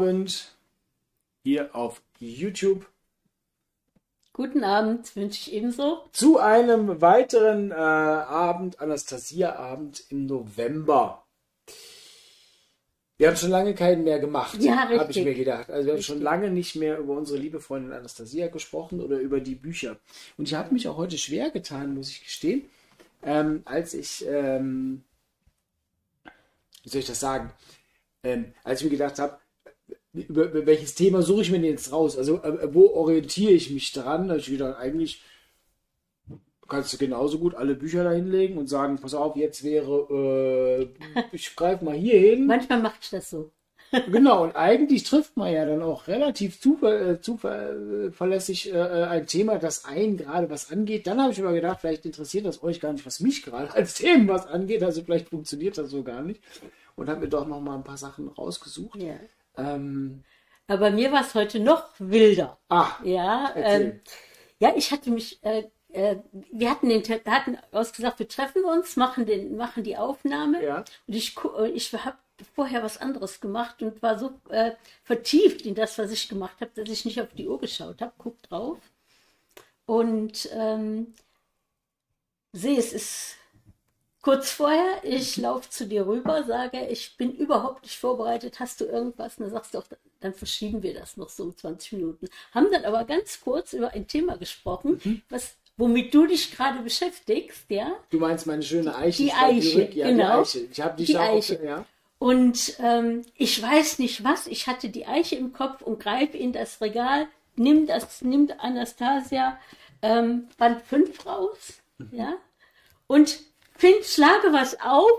Abend hier auf YouTube Guten Abend, wünsche ich ebenso. zu einem weiteren äh, Abend, Anastasia-Abend im November. Wir haben schon lange keinen mehr gemacht, Ja, habe ich richtig. mir gedacht. Also wir haben schon Richtig. lange nicht mehr über unsere liebe Freundin Anastasia gesprochen oder über die Bücher. Und ich habe mich auch heute schwer getan, muss ich gestehen, ähm, als ich, ähm, wie soll ich das sagen, ähm, als ich mir gedacht habe, über, welches Thema suche ich mir denn jetzt raus? Also äh, wo orientiere ich mich dran? Da ich gedacht, eigentlich kannst du genauso gut alle Bücher da hinlegen und sagen, pass auf, jetzt wäre, äh, ich greife mal hier hin. Manchmal mache ich das so. Genau, und eigentlich trifft man ja dann auch relativ zuver äh, zuverlässig äh, äh, ein Thema, das einen gerade was angeht. Dann habe ich aber gedacht, vielleicht interessiert das euch gar nicht, was mich gerade als Themen was angeht. Also vielleicht funktioniert das so gar nicht. Und habe mir doch noch mal ein paar Sachen rausgesucht. Ja. Ähm, Aber mir war es heute noch wilder. ah, Ja, ähm, ja, ich hatte mich, äh, äh, wir hatten den, hatten ausgesagt, wir treffen uns, machen den, machen die Aufnahme. ja. Und ich, äh, ich habe vorher was anderes gemacht und war so äh, vertieft in das, was ich gemacht habe, dass ich nicht auf die Uhr geschaut habe. Guck drauf und ähm, sehe, es ist kurz vorher. Ich laufe zu dir rüber, sage, ich bin überhaupt nicht vorbereitet. Hast du irgendwas? Und dann sagst du auch, dann verschieben wir das noch so um 20 Minuten. Haben dann aber ganz kurz über ein Thema gesprochen, was womit du dich gerade beschäftigst, ja? Du meinst meine schöne Eiche? Die Eiche, ja, genau. Die Eiche. Ich habe die, Die scharf auf- Eiche. Ja. Und ähm, ich weiß nicht was, ich hatte die Eiche im Kopf und greife in das Regal, nimm das, nimmt Anastasia ähm, Band 5 raus, ja, und find, schlage was auf,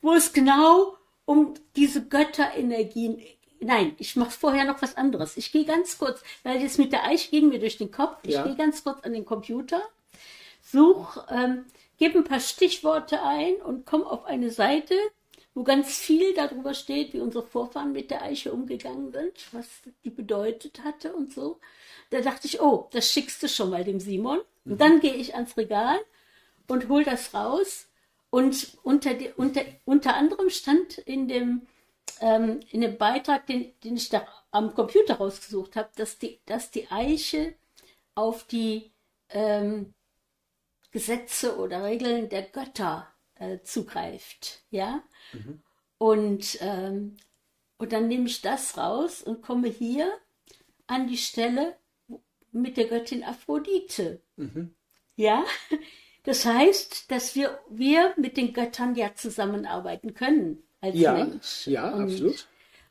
wo es genau um diese Götterenergien, nein, ich mache vorher noch was anderes. Ich gehe ganz kurz, weil jetzt mit der Eiche ging mir durch den Kopf, ich Ja. gehe ganz kurz an den Computer, such, ähm, gebe ein paar Stichworte ein und komme auf eine Seite, wo ganz viel darüber steht, wie unsere Vorfahren mit der Eiche umgegangen sind, was die bedeutet hatte und so. Da dachte ich, oh, das schickst du schon mal dem Simon. Und dann gehe ich ans Regal und hol das raus. Und unter, die, unter, unter anderem stand in dem, ähm, in dem Beitrag, den, den ich da am Computer rausgesucht habe, dass die, dass die Eiche auf die ähm, Gesetze oder Regeln der Götter äh, zugreift. Ja? Und, ähm, und dann nehme ich das raus und komme hier an die Stelle mit der Göttin Aphrodite. Ja? Das heißt, dass wir, wir mit den Göttern ja zusammenarbeiten können als Ja, Mensch. ja, und, absolut.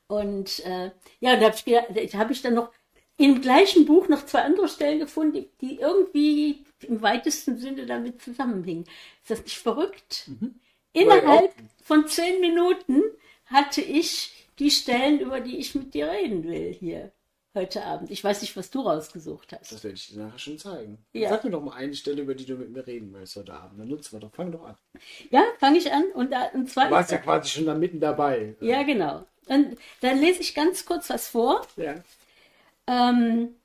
Und äh, ja, da habe ich, da habe ich dann noch im gleichen Buch noch zwei andere Stellen gefunden, die, die irgendwie im weitesten Sinne damit zusammenhingen. Ist das nicht verrückt? Mhm. Innerhalb von zehn Minuten hatte ich die Stellen, über die ich mit dir reden will hier heute Abend. Ich weiß nicht, was du rausgesucht hast. Das werde ich dir nachher schon zeigen. Ja. Sag mir doch mal eine Stelle, über die du mit mir reden möchtest heute Abend. Dann nutzen wir doch. Fang doch an. Ja, fange ich an und, da, und zwar Du warst ja quasi schon da mitten dabei. ja genau. Und dann lese ich ganz kurz was vor. Ja. Ähm,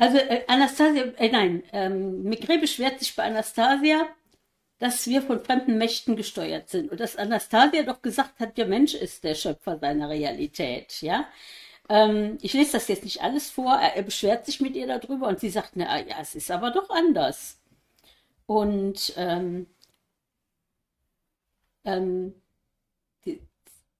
also äh, Anastasia, äh, nein, ähm, Migre beschwert sich bei Anastasia, dass wir von fremden Mächten gesteuert sind und dass Anastasia doch gesagt hat, der Mensch ist der Schöpfer seiner Realität, ja. Ähm, ich lese das jetzt nicht alles vor. Er, er beschwert sich mit ihr darüber und sie sagt, na ja, es ist aber doch anders. Und ähm, ähm,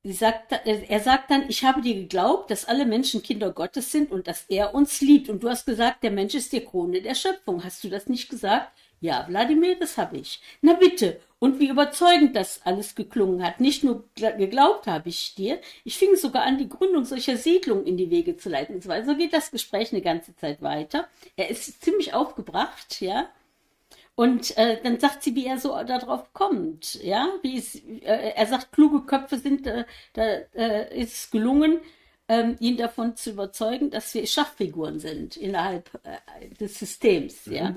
sagt, er sagt dann, ich habe dir geglaubt, dass alle Menschen Kinder Gottes sind und dass er uns liebt. Und du hast gesagt, der Mensch ist die Krone der Schöpfung. Hast du das nicht gesagt? Ja, Wladimir, das habe ich. Na bitte. Und wie überzeugend das alles geklungen hat. Nicht nur gl- geglaubt habe ich dir, ich fing sogar an, die Gründung solcher Siedlungen in die Wege zu leiten. Und. So geht das Gespräch eine ganze Zeit weiter. Er ist ziemlich aufgebracht, ja. Und äh, dann sagt sie, wie er so darauf kommt, ja. Wie es, äh, er sagt, kluge Köpfe sind, äh, da äh, ist es gelungen, ähm, ihn davon zu überzeugen, dass wir Schachfiguren sind innerhalb äh, des Systems, ja.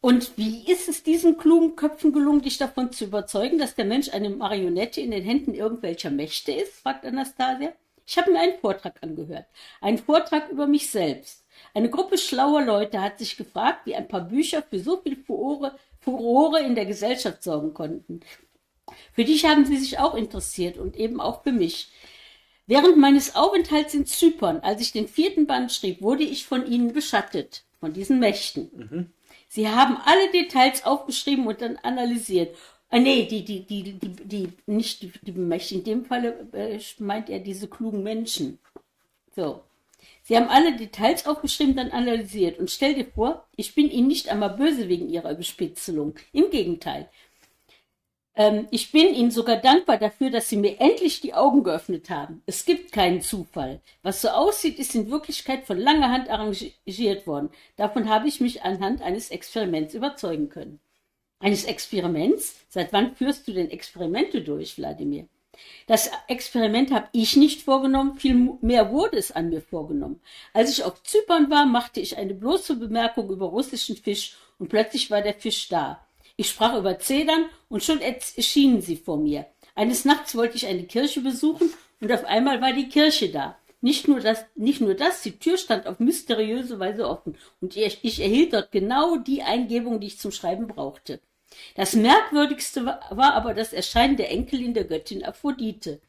Und wie ist es diesen klugen Köpfen gelungen, dich davon zu überzeugen, dass der Mensch eine Marionette in den Händen irgendwelcher Mächte ist? fragt Anastasia. Ich habe mir einen Vortrag angehört. Einen Vortrag über mich selbst. Eine Gruppe schlauer Leute hat sich gefragt, wie ein paar Bücher für so viel Furore, Furore in der Gesellschaft sorgen konnten. Für dich haben sie sich auch interessiert und eben auch für mich. Während meines Aufenthalts in Zypern, als ich den vierten Band schrieb, wurde ich von ihnen beschattet, von diesen Mächten. Mhm. Sie haben alle Details aufgeschrieben und dann analysiert. Ah, nee, die, die, die, die, die nicht die, die Mächte. In dem Falle äh, meint er diese klugen Menschen. So. Sie haben alle Details aufgeschrieben, dann analysiert. Und stell dir vor, ich bin Ihnen nicht einmal böse wegen Ihrer Bespitzelung. Im Gegenteil. Ähm, ich bin Ihnen sogar dankbar dafür, dass Sie mir endlich die Augen geöffnet haben. Es gibt keinen Zufall. Was so aussieht, ist in Wirklichkeit von langer Hand arrangiert worden. Davon habe ich mich anhand eines Experiments überzeugen können. Eines Experiments? Seit wann führst du denn Experimente durch, Wladimir? Das Experiment habe ich nicht vorgenommen, viel mehr wurde es an mir vorgenommen. Als ich auf Zypern war, machte ich eine bloße Bemerkung über russischen Fisch und plötzlich war der Fisch da. Ich sprach über Zedern und schon erschienen sie vor mir. Eines Nachts wollte ich eine Kirche besuchen und auf einmal war die Kirche da. Nicht nur das, nicht nur das, die Tür stand auf mysteriöse Weise offen und ich, ich erhielt dort genau die Eingebung, die ich zum Schreiben brauchte. Das Merkwürdigste war aber das Erscheinen der Enkelin der Göttin Aphrodite.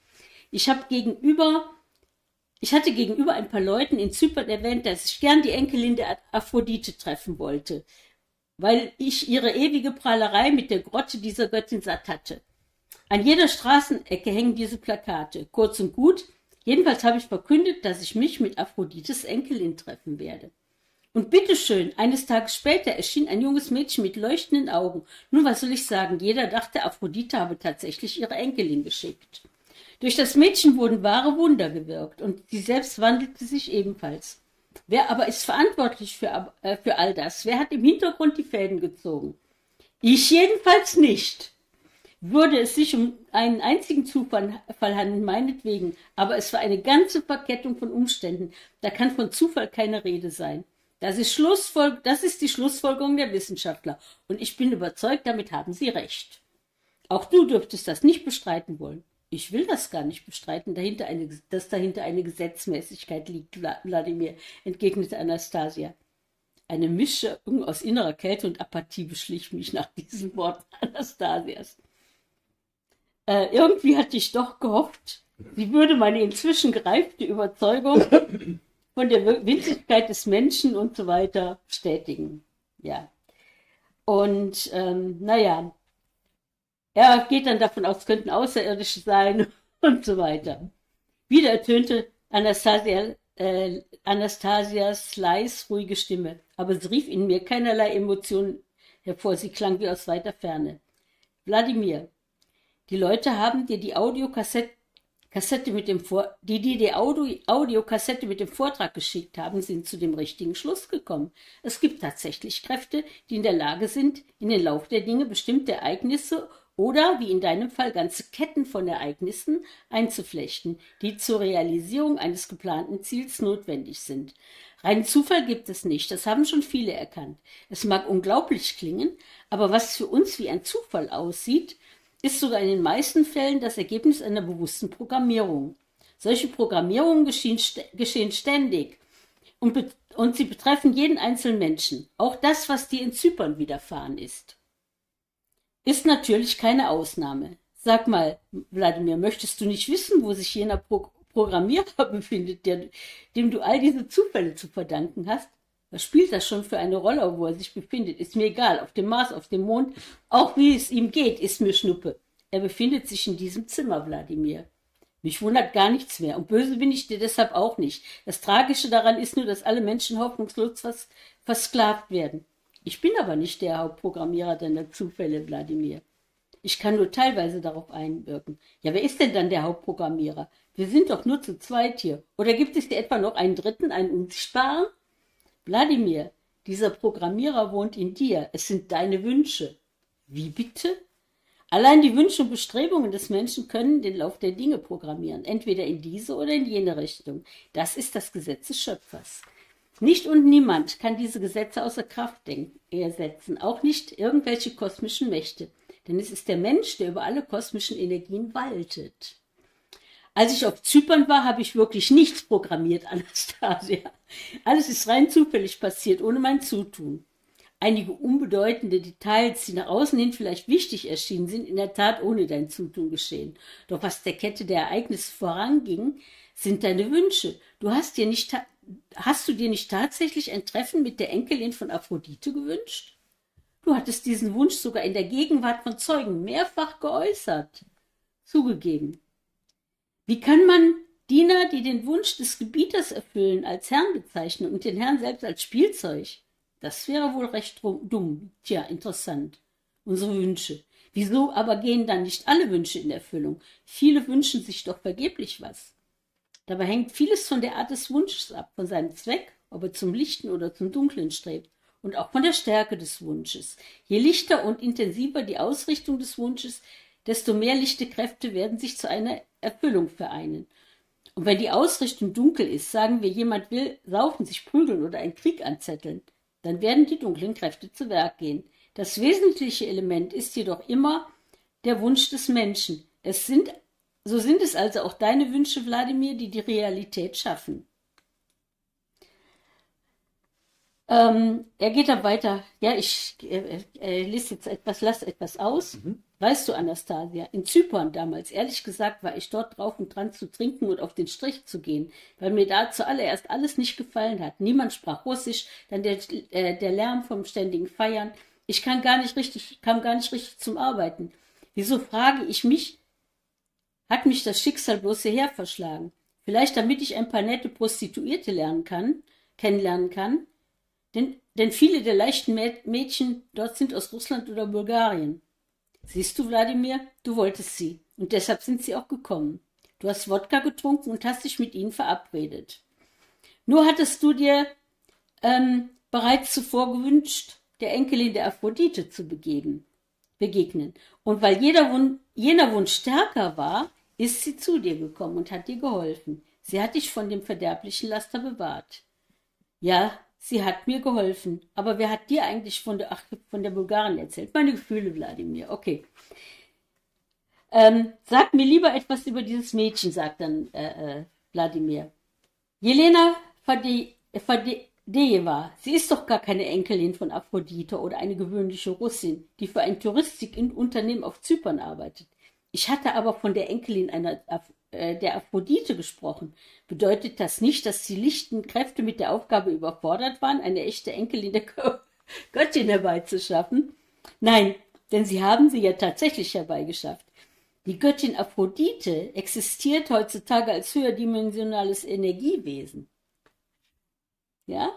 Ich habe gegenüber ich hatte gegenüber ein paar Leuten in Zypern erwähnt, dass ich gern die Enkelin der Aphrodite treffen wollte weil ich ihre ewige Prahlerei mit der Grotte dieser Göttin satt hatte. An jeder Straßenecke hängen diese Plakate. Kurz und gut, jedenfalls habe ich verkündet, dass ich mich mit Aphrodites Enkelin treffen werde. Und bitteschön, eines Tages später erschien ein junges Mädchen mit leuchtenden Augen. Nun, was soll ich sagen? Jeder dachte, Aphrodite habe tatsächlich ihre Enkelin geschickt. Durch das Mädchen wurden wahre Wunder gewirkt und sie selbst wandelte sich ebenfalls. Wer aber ist verantwortlich für, äh, für all das? Wer hat im Hintergrund die Fäden gezogen? Ich jedenfalls nicht. Würde es sich um einen einzigen Zufall handeln, meinetwegen, aber es war eine ganze Verkettung von Umständen. Da kann von Zufall keine Rede sein. Das ist, Schlussfol das ist die Schlussfolgerung der Wissenschaftler. Und ich bin überzeugt, damit haben sie recht. Auch du dürftest das nicht bestreiten wollen. Ich will das gar nicht bestreiten, dahinter eine, dass dahinter eine Gesetzmäßigkeit liegt, Wladimir, entgegnete Anastasia. Eine Mischung aus innerer Kälte und Apathie beschlich mich nach diesen Worten Anastasias. Äh, irgendwie hatte ich doch gehofft, sie würde meine inzwischen gereifte Überzeugung von der Winzigkeit des Menschen und so weiter bestätigen. Ja. Und ähm, naja, er geht dann davon aus, es könnten Außerirdische sein und so weiter. Wieder ertönte Anastasia, äh, Anastasias leis, ruhige Stimme, aber sie rief in mir keinerlei Emotionen hervor, sie klang wie aus weiter Ferne. Wladimir, die Leute haben dir die Audiokassette Kassette mit dem Vor die, die die Audio Audiokassette mit dem Vortrag geschickt haben, sind zu dem richtigen Schluss gekommen. Es gibt tatsächlich Kräfte, die in der Lage sind, in den Lauf der Dinge bestimmte Ereignisse oder wie in deinem Fall ganze Ketten von Ereignissen einzuflechten, die zur Realisierung eines geplanten Ziels notwendig sind. Reinen Zufall gibt es nicht, das haben schon viele erkannt. Es mag unglaublich klingen, aber was für uns wie ein Zufall aussieht, ist sogar in den meisten Fällen das Ergebnis einer bewussten Programmierung. Solche Programmierungen geschehen, geschehen ständig und, und sie betreffen jeden einzelnen Menschen, auch das, was dir in Zypern widerfahren ist ist natürlich keine Ausnahme. Sag mal, Wladimir, möchtest du nicht wissen, wo sich jener Pro Programmierer befindet, der, dem du all diese Zufälle zu verdanken hast? Was spielt das schon für eine Rolle, wo er sich befindet? Ist mir egal. Auf dem Mars, auf dem Mond, auch wie es ihm geht, ist mir Schnuppe. Er befindet sich in diesem Zimmer, Wladimir. Mich wundert gar nichts mehr. Und böse bin ich dir deshalb auch nicht. Das Tragische daran ist nur, dass alle Menschen hoffnungslos vers versklavt werden. Ich bin aber nicht der Hauptprogrammierer deiner Zufälle, Wladimir. Ich kann nur teilweise darauf einwirken. Ja, wer ist denn dann der Hauptprogrammierer? Wir sind doch nur zu zweit hier. Oder gibt es dir etwa noch einen dritten, einen unsichtbaren? Wladimir, dieser Programmierer wohnt in dir. Es sind deine Wünsche. Wie bitte? Allein die Wünsche und Bestrebungen des Menschen können den Lauf der Dinge programmieren, entweder in diese oder in jene Richtung. Das ist das Gesetz des Schöpfers. Nicht und niemand kann diese Gesetze außer Kraft ersetzen, auch nicht irgendwelche kosmischen Mächte, denn es ist der Mensch, der über alle kosmischen Energien waltet. Als ich auf Zypern war, habe ich wirklich nichts programmiert, Anastasia. Alles ist rein zufällig passiert, ohne mein Zutun. Einige unbedeutende Details, die nach außen hin vielleicht wichtig erschienen, sind in der Tat ohne dein Zutun geschehen. Doch was der Kette der Ereignisse voranging, sind deine Wünsche. Du hast dir nicht, hast du dir nicht tatsächlich ein Treffen mit der Enkelin von Aphrodite gewünscht? Du hattest diesen Wunsch sogar in der Gegenwart von Zeugen mehrfach geäußert. Zugegeben. Wie kann man Diener, die den Wunsch des Gebieters erfüllen, als Herrn bezeichnen und den Herrn selbst als Spielzeug? Das wäre wohl recht dumm. Tja, interessant. Unsere Wünsche. Wieso aber gehen dann nicht alle Wünsche in Erfüllung? Viele wünschen sich doch vergeblich was. Dabei hängt vieles von der Art des Wunsches ab, von seinem Zweck, ob er zum Lichten oder zum Dunklen strebt, und auch von der Stärke des Wunsches. Je lichter und intensiver die Ausrichtung des Wunsches, desto mehr lichte Kräfte werden sich zu einer Erfüllung vereinen. Und wenn die Ausrichtung dunkel ist, sagen wir, jemand will saufen, sich prügeln oder einen Krieg anzetteln, dann werden die dunklen Kräfte zu Werk gehen. Das wesentliche Element ist jedoch immer der Wunsch des Menschen. Es sind, so sind es also auch deine Wünsche, Wladimir, die die Realität schaffen. Ähm, er geht dann weiter. Ja, ich äh, äh, lese jetzt etwas, lasse etwas aus. Mhm. Weißt du, Anastasia, in Zypern damals, ehrlich gesagt, war ich dort drauf und dran zu trinken und auf den Strich zu gehen, weil mir da zuallererst alles nicht gefallen hat. Niemand sprach Russisch, dann der, äh, der Lärm vom ständigen Feiern. Ich kann gar nicht richtig, kam gar nicht richtig zum Arbeiten. Wieso frage ich mich, hat mich das Schicksal bloß hierher verschlagen? Vielleicht damit ich ein paar nette Prostituierte lernen kann, kennenlernen kann? Denn, denn viele der leichten Mädchen dort sind aus Russland oder Bulgarien. Siehst du, Wladimir, du wolltest sie, und deshalb sind sie auch gekommen. Du hast Wodka getrunken und hast dich mit ihnen verabredet. Nur hattest du dir ähm, bereits zuvor gewünscht, der Enkelin der Aphrodite zu begeben, begegnen. Und weil Wun jener Wunsch stärker war, ist sie zu dir gekommen und hat dir geholfen. Sie hat dich von dem verderblichen Laster bewahrt. Ja, Sie hat mir geholfen. Aber wer hat dir eigentlich von der, ach, von der Bulgarin erzählt? Meine Gefühle, Wladimir. Okay. Ähm, sag mir lieber etwas über dieses Mädchen, sagt dann äh, äh, Wladimir. Jelena Fadejewa, sie ist doch gar keine Enkelin von Aphrodite oder eine gewöhnliche Russin, die für ein Touristikunternehmen auf Zypern arbeitet. Ich hatte aber von der Enkelin einer äh, der Aphrodite gesprochen. Bedeutet das nicht, dass die lichten Kräfte mit der Aufgabe überfordert waren, eine echte Enkelin der Göttin herbeizuschaffen? Nein, denn sie haben sie ja tatsächlich herbeigeschafft. Die Göttin Aphrodite existiert heutzutage als höherdimensionales Energiewesen. Ja?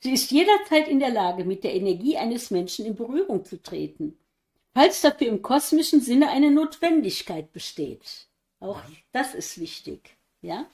Sie ist jederzeit in der Lage, mit der Energie eines Menschen in Berührung zu treten, falls dafür im kosmischen Sinne eine Notwendigkeit besteht. Auch das ist wichtig. Ja?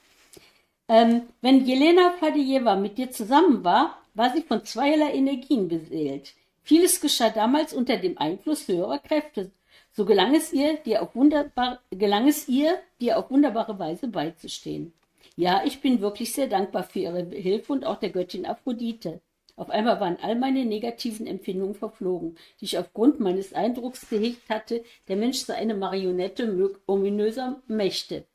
Ähm, wenn Jelena Fadijeva mit dir zusammen war, war sie von zweierlei Energien beseelt. Vieles geschah damals unter dem Einfluss höherer Kräfte. So gelang es ihr, dir auf, wunderbar, gelang es ihr, dir auf wunderbare Weise beizustehen. Ja, ich bin wirklich sehr dankbar für ihre Hilfe und auch der Göttin Aphrodite. Auf einmal waren all meine negativen Empfindungen verflogen, die ich aufgrund meines Eindrucks gehegt hatte, der Mensch sei eine Marionette ominöser Mächte.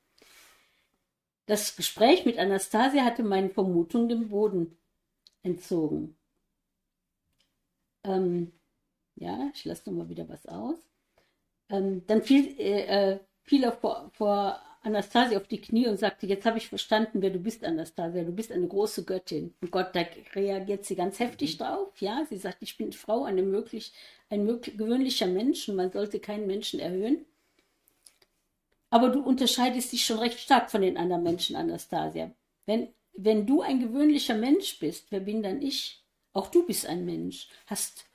Das Gespräch mit Anastasia hatte meinen Vermutungen den Boden entzogen. Ähm, ja, ich lasse noch mal wieder was aus. Ähm, dann fiel, äh, äh fiel er vor, vor Anastasia auf die Knie und sagte, jetzt habe ich verstanden, wer du bist, Anastasia. Du bist eine große Göttin. Und Gott, da reagiert sie ganz heftig mhm. drauf. Ja, sie sagt, ich bin Frau, eine möglich, ein möglich, gewöhnlicher Mensch und man sollte keinen Menschen erhöhen. Aber du unterscheidest dich schon recht stark von den anderen Menschen, Anastasia. Wenn, wenn du ein gewöhnlicher Mensch bist, wer bin dann ich? Auch du bist ein Mensch. Hast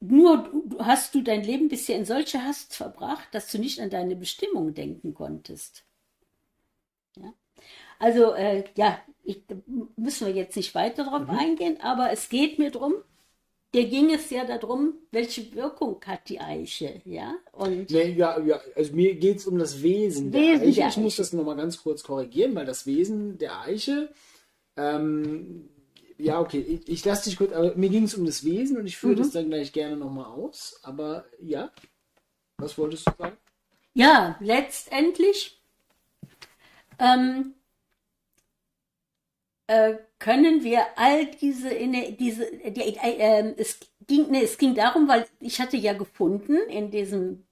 nur hast du dein Leben bisher in solcher Hast verbracht, dass du nicht an deine Bestimmung denken konntest. Ja? Also äh, ja, ich, müssen wir jetzt nicht weiter darauf mhm. eingehen, aber es geht mir darum, der ging es ja darum, welche Wirkung hat die Eiche, ja? Und nee, ja, ja, also mir geht es um das Wesen, der Wesen Eiche. Der ich Eiche. muss das nochmal ganz kurz korrigieren, weil das Wesen der Eiche, ähm, ja, okay, ich, ich lasse dich kurz, aber mir ging es um das Wesen und ich führe mhm. das dann gleich gerne nochmal aus, aber ja, was wolltest du sagen? Ja, letztendlich ähm, äh, können wir all diese, diese die, äh, ähm, es ging, nee, es ging darum, weil ich hatte ja gefunden in diesem,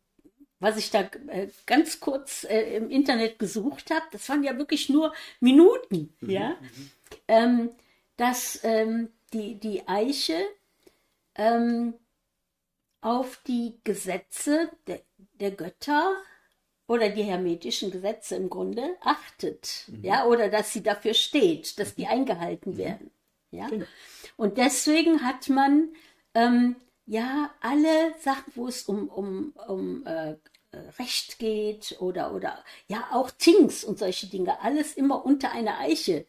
was ich da äh, ganz kurz äh, im Internet gesucht habe, das waren ja wirklich nur Minuten, ja, ähm, dass ähm, die, die Eiche ähm, auf die Gesetze der, der Götter oder die hermetischen Gesetze im Grunde achtet, ja, oder dass sie dafür steht, dass die eingehalten werden, ja. Genau. Und deswegen hat man ähm, ja alle Sachen, wo es um, um, um äh, äh, Recht geht oder, oder ja auch Tings und solche Dinge, alles immer unter einer Eiche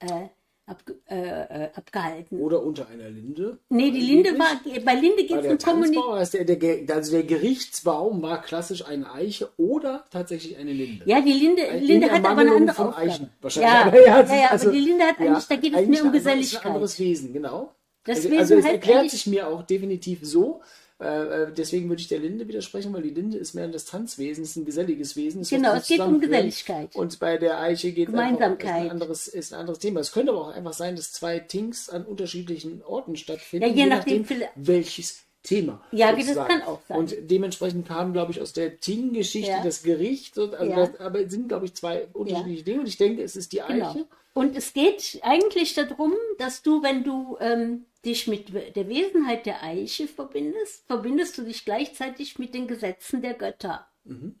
äh, ab, äh, äh, abgehalten. Oder unter einer Linde. Nee, die Linde war, bei Linde geht es um Kommunikation. Also der, Gerichtsbaum war klassisch eine Eiche oder tatsächlich eine Linde. Ja, die Linde, Eine Linde hat aber eine andere von Aufgabe. Eichen wahrscheinlich. Ja, Aber ja, ja, ja, also- aber die Linde hat eigentlich, da geht es mehr um ist ein Geselligkeit. anderes Wesen, genau. Das also, Wesen also es erklärt sich mir auch definitiv so. Äh, äh, deswegen würde ich der Linde widersprechen, weil die Linde ist mehr ein Distanzwesen, ist ein geselliges Wesen. Genau, es geht um. Geselligkeit. Und bei der Eiche geht es einfach ist Gemeinsamkeit. ein, anderes, ist ein anderes Thema. Es könnte aber auch einfach sein, dass zwei Tings an unterschiedlichen Orten stattfinden, Ja, je nachdem, vielleicht- welches Thema. Ja, das sozusagen. kann auch sein. Und dementsprechend kam, glaube ich, aus der Ting-Geschichte Ja. das Gericht. und- Also Ja. das, aber es sind, glaube ich, zwei unterschiedliche Dinge. Und ich denke, es ist die Eiche. Genau. Und es geht eigentlich darum, dass du, wenn du ähm, dich mit der Wesenheit der Eiche verbindest, verbindest du dich gleichzeitig mit den Gesetzen der Götter. Mhm.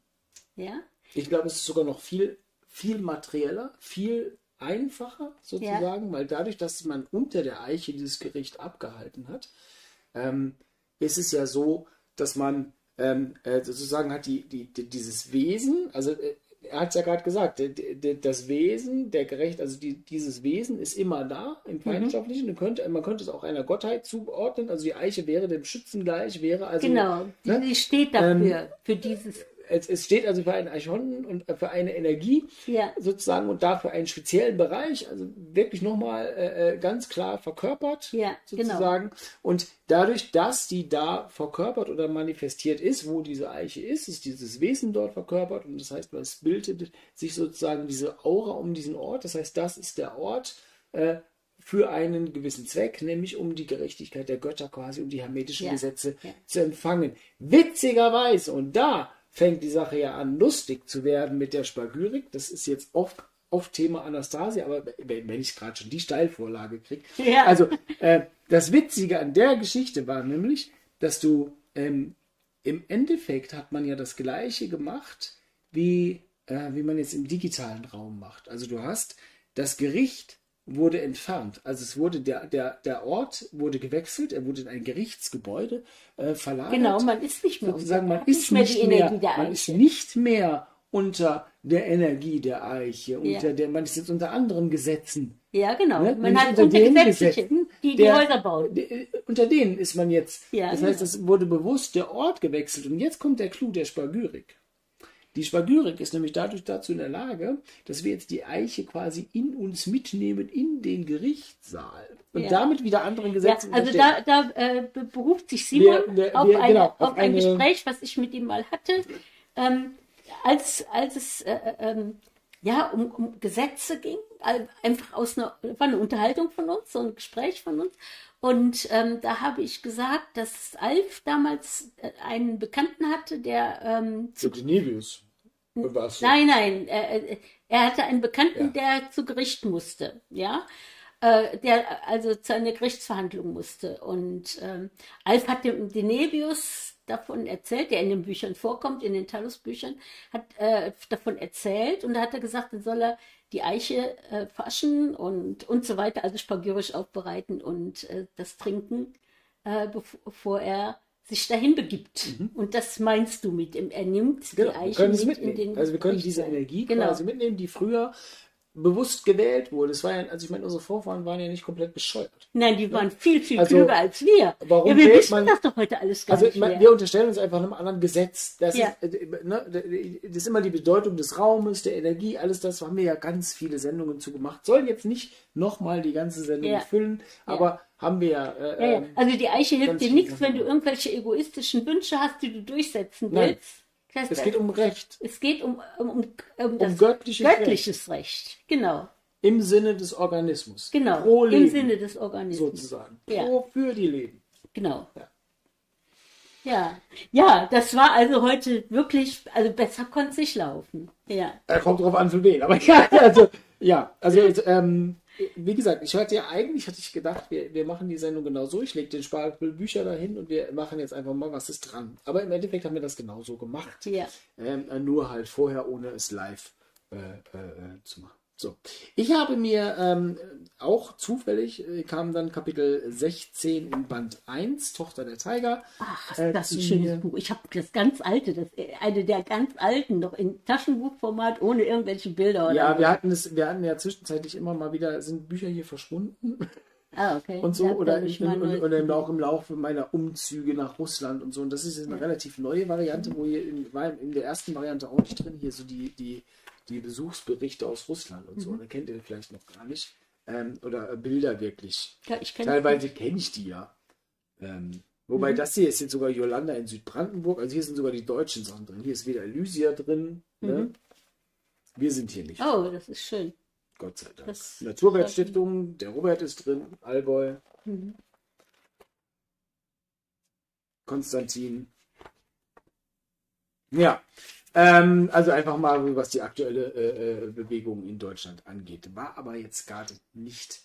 Ja? Ich glaube, es ist sogar noch viel, viel materieller, viel einfacher sozusagen, weil dadurch, dass man unter der Eiche dieses Gericht abgehalten hat, ähm, ist es ja so, dass man ähm, äh, sozusagen hat die, die, die, dieses Wesen, also äh, er hat es ja gerade gesagt, das Wesen, der Gerecht, also die, dieses Wesen ist immer da Mhm. im Feindschaftlichen. Man, könnte, man könnte es auch einer Gottheit zuordnen, also die Eiche wäre dem Schützen gleich, wäre also Genau, ne? die steht dafür, für dieses. Es, es steht also für einen Eichonen und für eine Energie Ja. sozusagen und dafür einen speziellen Bereich, also wirklich nochmal äh, äh, ganz klar verkörpert Ja, genau. sozusagen. Und dadurch, dass die da verkörpert oder manifestiert ist, wo diese Eiche ist, ist dieses Wesen dort verkörpert und das heißt, es bildet sich sozusagen diese Aura um diesen Ort. Das heißt, das ist der Ort, äh, für einen gewissen Zweck, nämlich um die Gerechtigkeit der Götter quasi, um die hermetischen Ja, Gesetze ja. zu empfangen. Witzigerweise, und da fängt die Sache ja an, lustig zu werden mit der Spagyrik. Das ist jetzt oft, oft Thema Anastasia, aber wenn wenn ich gerade schon die Steilvorlage kriege. Ja. Also, äh, das Witzige an der Geschichte war nämlich, dass du ähm, im Endeffekt hat man ja das Gleiche gemacht, wie, äh, wie man jetzt im digitalen Raum macht. Also du hast das Gericht wurde entfernt. Also es wurde der, der, der Ort wurde gewechselt, er wurde in ein Gerichtsgebäude äh, verlagert. Genau, man ist nicht mehr sozusagen, man ist mehr nicht die mehr, Energie der man ist nicht mehr unter der Energie der Eiche, Ja. unter der, man ist jetzt unter anderen Gesetzen. Ja, genau. Ne? Man hat unter den Gesetzliche, Gesetzen, die die der- Häuser bauen. der- äh, Unter denen ist man jetzt. Ja, das heißt, genau. es wurde bewusst der Ort gewechselt. Und jetzt kommt der Clou der Spagyrik. Die Spagyrik ist nämlich dadurch dazu in der Lage, dass wir jetzt die Eiche quasi in uns mitnehmen in den Gerichtssaal und Ja. damit wieder anderen Ja, Gesetzen also unterstehen. da, da äh, be- beruft sich Simon Wir- wir- auf, wir- eine, genau, auf, auf ein eine- Gespräch, was ich mit ihm mal hatte, ähm, als, als es äh, äh, ähm, ja, um, um Gesetze ging, einfach aus einer, war eine Unterhaltung von uns, so ein Gespräch von uns. Und ähm, da habe ich gesagt, dass Alf damals äh, einen Bekannten hatte, der ähm, Zu. Was? Nein, nein. Er, er- er hatte einen Bekannten, Ja. der zu Gericht musste, ja. Äh, der also zu einer Gerichtsverhandlung musste. Und ähm, Alf hat dem Denebius davon erzählt, der in den Büchern vorkommt, in den Talos-Büchern, hat äh, davon erzählt und da hat er gesagt, dann soll er die Eiche äh, faschen und, und so weiter, also spagyrisch aufbereiten und äh, das trinken, äh, bev- bevor er sich dahin begibt. Und das meinst du mit dem, er nimmt Mhm. Genau, die Eiche mit in mitnehmen. den Also wir können diese Gerichtssaal. Energie genau. quasi mitnehmen, die früher bewusst gewählt wurde. Es war ja, also ich meine, unsere Vorfahren waren ja nicht komplett bescheuert. Nein, die waren viel, viel Also, klüger als wir. warum ja, wir wissen man- das doch heute alles gar Also nicht mehr. wir unterstellen uns einfach einem anderen Gesetz. Das, Ja. ist, äh, ne, das ist immer die Bedeutung des Raumes, der Energie, alles das haben wir ja ganz viele Sendungen zu gemacht. Sollen jetzt nicht nochmal die ganze Sendung Ja. füllen, aber haben wir ja. Äh, Ja, ja. ähm, Also die Eiche hilft dir nichts, wenn du irgendwelche egoistischen Wünsche hast, die du durchsetzen Nein. willst. Das heißt, Es geht um Recht, es geht um, um, um, um das um göttliches Recht. göttliches Recht. Genau, Im Sinne des Organismus. genau. Pro Leben, Im Sinne des Organismus. sozusagen. Ja. Pro für die Leben. Genau. Ja. Ja. ja, das war also heute wirklich, also besser konnte es nicht laufen. Ja. Er kommt drauf an, für wen. Aber ja, also, ja, also, ähm, wie gesagt, ich hatte ja eigentlich, hatte ich gedacht, wir, wir machen die Sendung genau so. Ich lege den Spargel Bücher dahin und wir machen jetzt einfach mal, was ist dran. Aber im Endeffekt haben wir das genauso gemacht. Ja. Ähm, nur halt vorher, ohne es live äh, äh, zu machen. So. Ich habe mir ähm, auch zufällig, äh, kam dann Kapitel 16 in Band 1, Tochter der Tiger. Ach, Äh, das ist ein schönes mir- Buch. Ich habe das ganz alte, das eine der ganz alten, noch in Taschenbuchformat, ohne irgendwelche Bilder oder Ja, wir hatten es, wir hatten ja zwischenzeitlich immer mal wieder, sind Bücher hier verschwunden Ah, okay. und so, Ja, oder, in, ich in, neues oder im, auch im Laufe meiner Umzüge nach Russland und so. Und das ist eine relativ neue Variante, wo hier in, war in der ersten Variante auch nicht drin, hier so die, die, die Besuchsberichte aus Russland und so. Mhm. Da kennt ihr vielleicht noch gar nicht. Ähm, oder äh, Bilder wirklich. Ja, ich kenne Teilweise kenne ich die ja. Ähm, wobei Mhm. das hier ist jetzt sogar Jolanda in Südbrandenburg. Also hier sind sogar die deutschen Sachen drin. Hier ist wieder Elysia drin. Ne? Mhm. Wir sind hier nicht. Oh, das ist schön. Gott sei Dank. Das- Naturwertstiftung, der Robert ist drin, Allgäu, Mhm. Konstantin. Ja, ähm, also einfach mal, was die aktuelle äh, äh, Bewegung in Deutschland angeht. War aber jetzt gerade nicht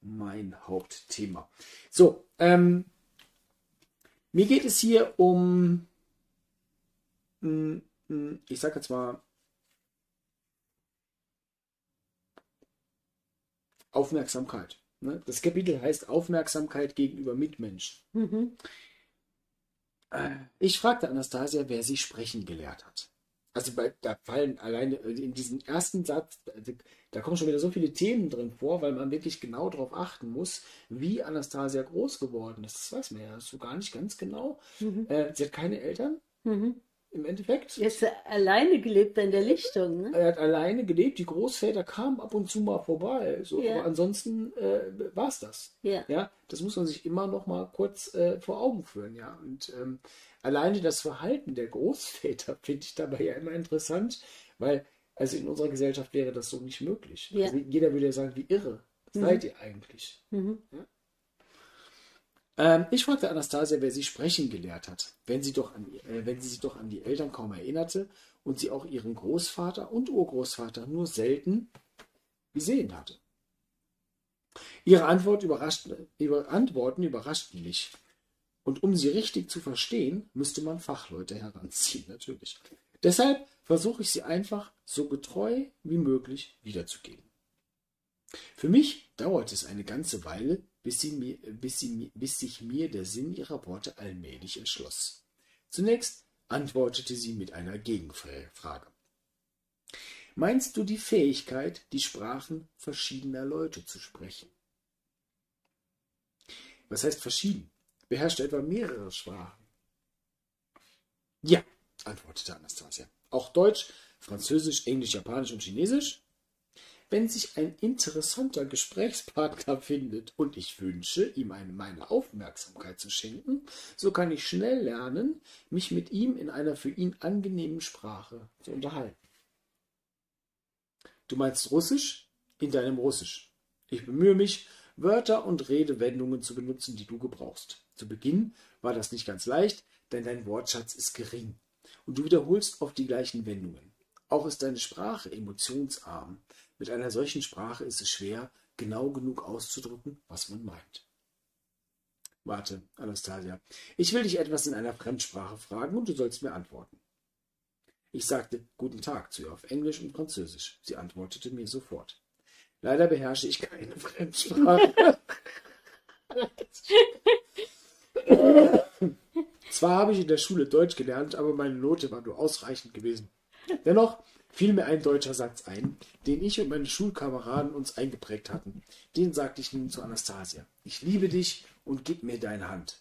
mein Hauptthema. So, ähm, mir geht es hier um, mm, mm, ich sage jetzt mal, Aufmerksamkeit. Ne? Das Kapitel heißt Aufmerksamkeit gegenüber Mitmenschen. Mhm. Äh, Ich fragte Anastasia, wer sie sprechen gelehrt hat. Also bei, da fallen alleine äh, in diesem ersten Satz, da kommen schon wieder so viele Themen drin vor, weil man wirklich genau darauf achten muss, wie Anastasia groß geworden ist. Das weiß man ja so gar nicht ganz genau. Mhm. Äh, sie hat keine Eltern Mhm. Im Endeffekt. Jetzt äh, alleine gelebt in der Lichtung, ne? Er hat alleine gelebt, die Großväter kamen ab und zu mal vorbei. So, Ja. Aber ansonsten äh, war es das. Ja. Ja, das muss man sich immer noch mal kurz äh, vor Augen führen, ja. Und ähm, alleine das Verhalten der Großväter finde ich dabei ja immer interessant, weil also in unserer Gesellschaft wäre das so nicht möglich. Ja. Also jeder würde ja sagen, wie irre seid ihr eigentlich? Mhm. Ähm, ich fragte Anastasia, wer sie sprechen gelehrt hat, wenn sie, doch an, äh, wenn sie sich doch an die Eltern kaum erinnerte und sie auch ihren Großvater und Urgroßvater nur selten gesehen hatte. Ihre Antwort überraschte, ihre Antworten überraschten mich. Und um sie richtig zu verstehen, müsste man Fachleute heranziehen, natürlich. Deshalb versuche ich sie einfach so getreu wie möglich wiederzugeben. Für mich dauerte es eine ganze Weile, bis, sie bis, sie, bis sich mir der Sinn ihrer Worte allmählich erschloss. Zunächst antwortete sie mit einer Gegenfrage. Meinst du die Fähigkeit, die Sprachen verschiedener Leute zu sprechen? Was heißt verschieden? Beherrscht er etwa mehrere Sprachen? Ja, antwortete Anastasia. Auch Deutsch, Französisch, Englisch, Japanisch und Chinesisch? Wenn sich ein interessanter Gesprächspartner findet und ich wünsche, ihm eine, meine Aufmerksamkeit zu schenken, so kann ich schnell lernen, mich mit ihm in einer für ihn angenehmen Sprache zu unterhalten. Du meinst Russisch? In deinem Russisch. Ich bemühe mich, Wörter und Redewendungen zu benutzen, die du gebrauchst. Zu Beginn war das nicht ganz leicht, denn dein Wortschatz ist gering und du wiederholst oft die gleichen Wendungen. Auch ist deine Sprache emotionsarm. Mit einer solchen Sprache ist es schwer, genau genug auszudrücken, was man meint. Warte, Anastasia, ich will dich etwas in einer Fremdsprache fragen und du sollst mir antworten. Ich sagte Guten Tag zu ihr auf Englisch und Französisch. Sie antwortete mir sofort. Leider beherrsche ich keine Fremdsprache. Zwar habe ich in der Schule Deutsch gelernt, aber meine Note war nur ausreichend gewesen. Dennoch fiel mir ein deutscher Satz ein, den ich und meine Schulkameraden uns eingeprägt hatten. Den sagte ich nun zu Anastasia. Ich liebe dich und gib mir deine Hand.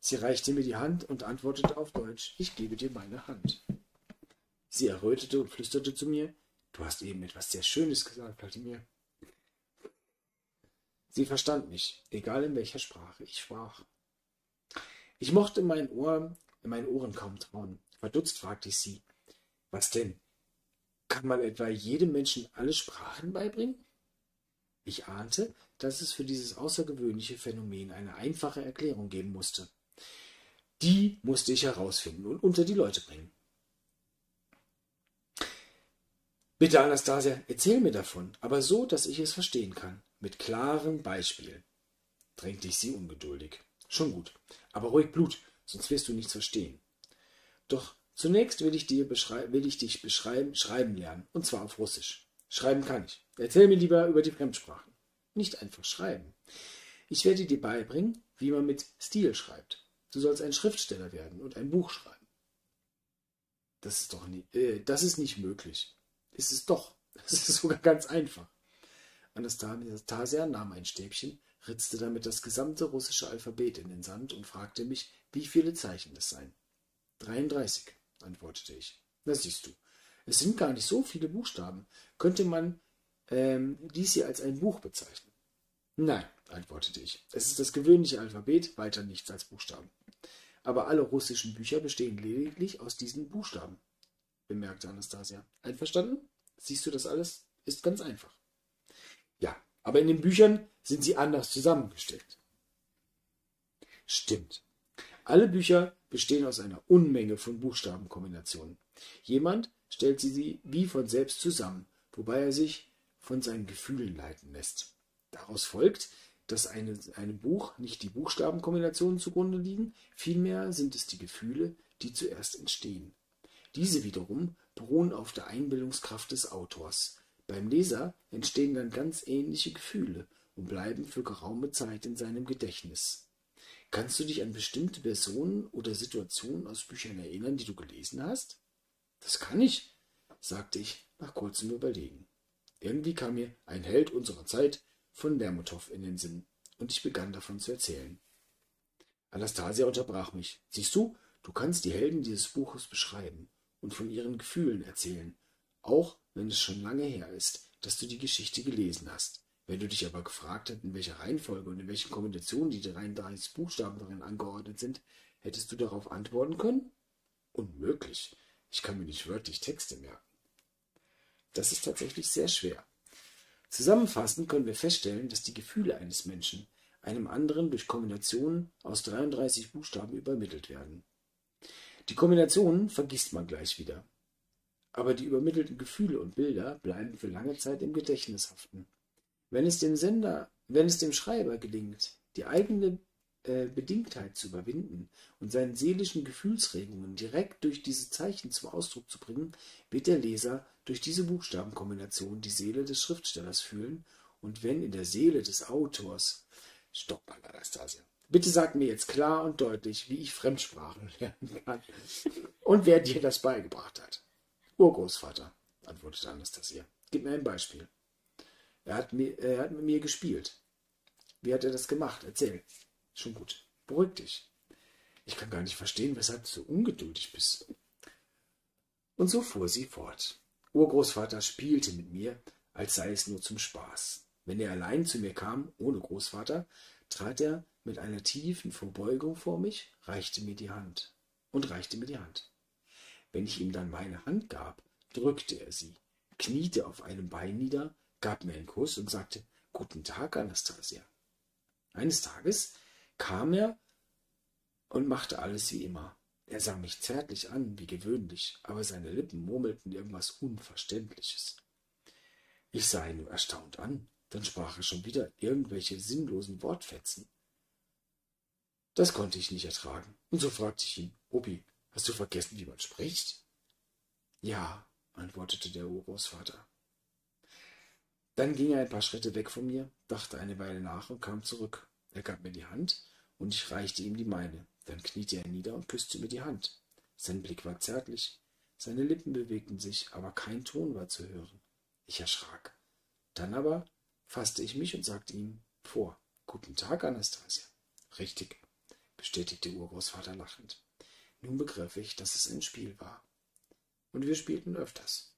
Sie reichte mir die Hand und antwortete auf Deutsch. Ich gebe dir meine Hand. Sie errötete und flüsterte zu mir. Du hast eben etwas sehr Schönes gesagt, Vladimir. Sie verstand mich, egal in welcher Sprache ich sprach. Ich mochte mein Ohr, meinen Ohren kaum trauen. Verdutzt fragte ich sie, was denn? Kann man etwa jedem Menschen alle Sprachen beibringen? Ich ahnte, dass es für dieses außergewöhnliche Phänomen eine einfache Erklärung geben musste. Die musste ich herausfinden und unter die Leute bringen. Bitte, Anastasia, erzähl mir davon, aber so, dass ich es verstehen kann, mit klaren Beispielen, drängte ich sie ungeduldig. Schon gut, aber ruhig Blut, sonst wirst du nichts verstehen. Doch zunächst will ich, dir will ich dich beschreiben, schreiben lernen, und zwar auf Russisch. Schreiben kann ich. Erzähl mir lieber über die Fremdsprachen. Nicht einfach schreiben. Ich werde dir beibringen, wie man mit Stil schreibt. Du sollst ein Schriftsteller werden und ein Buch schreiben. Das ist doch nie, äh, das ist nicht möglich. Ist es doch. Das ist sogar ganz einfach. Anastasia nahm ein Stäbchen, ritzte damit das gesamte russische Alphabet in den Sand und fragte mich, wie viele Zeichen es seien. 33, antwortete ich. Na siehst du, es sind gar nicht so viele Buchstaben. Könnte man ähm, dies hier als ein Buch bezeichnen? Nein, antwortete ich. Es ist das gewöhnliche Alphabet, weiter nichts als Buchstaben. Aber alle russischen Bücher bestehen lediglich aus diesen Buchstaben, bemerkte Anastasia. Einverstanden? Siehst du das alles? Ist ganz einfach. Ja, aber in den Büchern sind sie anders zusammengestellt. Stimmt. Alle Bücher bestehen aus einer Unmenge von Buchstabenkombinationen. Jemand stellt sie wie von selbst zusammen, wobei er sich von seinen Gefühlen leiten lässt. Daraus folgt, dass eine, einem Buch nicht die Buchstabenkombinationen zugrunde liegen, vielmehr sind es die Gefühle, die zuerst entstehen. Diese wiederum beruhen auf der Einbildungskraft des Autors. Beim Leser entstehen dann ganz ähnliche Gefühle und bleiben für geraume Zeit in seinem Gedächtnis. Kannst du dich an bestimmte Personen oder Situationen aus Büchern erinnern, die du gelesen hast? Das kann ich, sagte ich nach kurzem Überlegen. Irgendwie kam mir ein Held unserer Zeit von Lermontov in den Sinn, und ich begann davon zu erzählen. Anastasia unterbrach mich. Siehst du, du kannst die Helden dieses Buches beschreiben und von ihren Gefühlen erzählen, auch wenn es schon lange her ist, dass du die Geschichte gelesen hast. Wenn du dich aber gefragt hättest, in welcher Reihenfolge und in welchen Kombinationen die 33 Buchstaben darin angeordnet sind, hättest du darauf antworten können? Unmöglich. Ich kann mir nicht wörtlich Texte merken. Das ist tatsächlich sehr schwer. Zusammenfassend können wir feststellen, dass die Gefühle eines Menschen einem anderen durch Kombinationen aus 33 Buchstaben übermittelt werden. Die Kombinationen vergisst man gleich wieder. Aber die übermittelten Gefühle und Bilder bleiben für lange Zeit im Gedächtnis haften. Wenn es dem Sender, wenn es dem Schreiber gelingt, die eigene äh, Bedingtheit zu überwinden und seinen seelischen Gefühlsregungen direkt durch diese Zeichen zum Ausdruck zu bringen, wird der Leser durch diese Buchstabenkombination die Seele des Schriftstellers fühlen und wenn in der Seele des Autors Stopp, Anastasia. Bitte sag mir jetzt klar und deutlich, wie ich Fremdsprachen lernen kann und wer dir das beigebracht hat. Urgroßvater, antwortete Anastasia. Gib mir ein Beispiel. Er hat, mir, er hat mit mir gespielt. Wie hat er das gemacht? Erzähl. Schon gut. Beruhig dich. Ich kann gar nicht verstehen, weshalb du so ungeduldig bist. Und so fuhr sie fort. Urgroßvater spielte mit mir, als sei es nur zum Spaß. Wenn er allein zu mir kam, ohne Großvater, trat er mit einer tiefen Verbeugung vor mich, reichte mir die Hand und reichte mir die Hand. Wenn ich ihm dann meine Hand gab, drückte er sie, kniete auf einem Bein nieder, gab mir einen Kuss und sagte Guten Tag, Anastasia. Eines Tages kam er und machte alles wie immer. Er sah mich zärtlich an, wie gewöhnlich, aber seine Lippen murmelten irgendwas Unverständliches. Ich sah ihn nur erstaunt an, dann sprach er schon wieder irgendwelche sinnlosen Wortfetzen. Das konnte ich nicht ertragen, und so fragte ich ihn, Opi, hast du vergessen, wie man spricht? Ja, antwortete der Urgroßvater. Dann ging er ein paar Schritte weg von mir, dachte eine Weile nach und kam zurück. Er gab mir die Hand, und ich reichte ihm die meine. Dann kniete er nieder und küsste mir die Hand. Sein Blick war zärtlich, seine Lippen bewegten sich, aber kein Ton war zu hören. Ich erschrak. Dann aber fasste ich mich und sagte ihm vor. Guten Tag, Anastasia. Richtig, bestätigte Urgroßvater lachend. Nun begriff ich, dass es ein Spiel war. Und wir spielten öfters.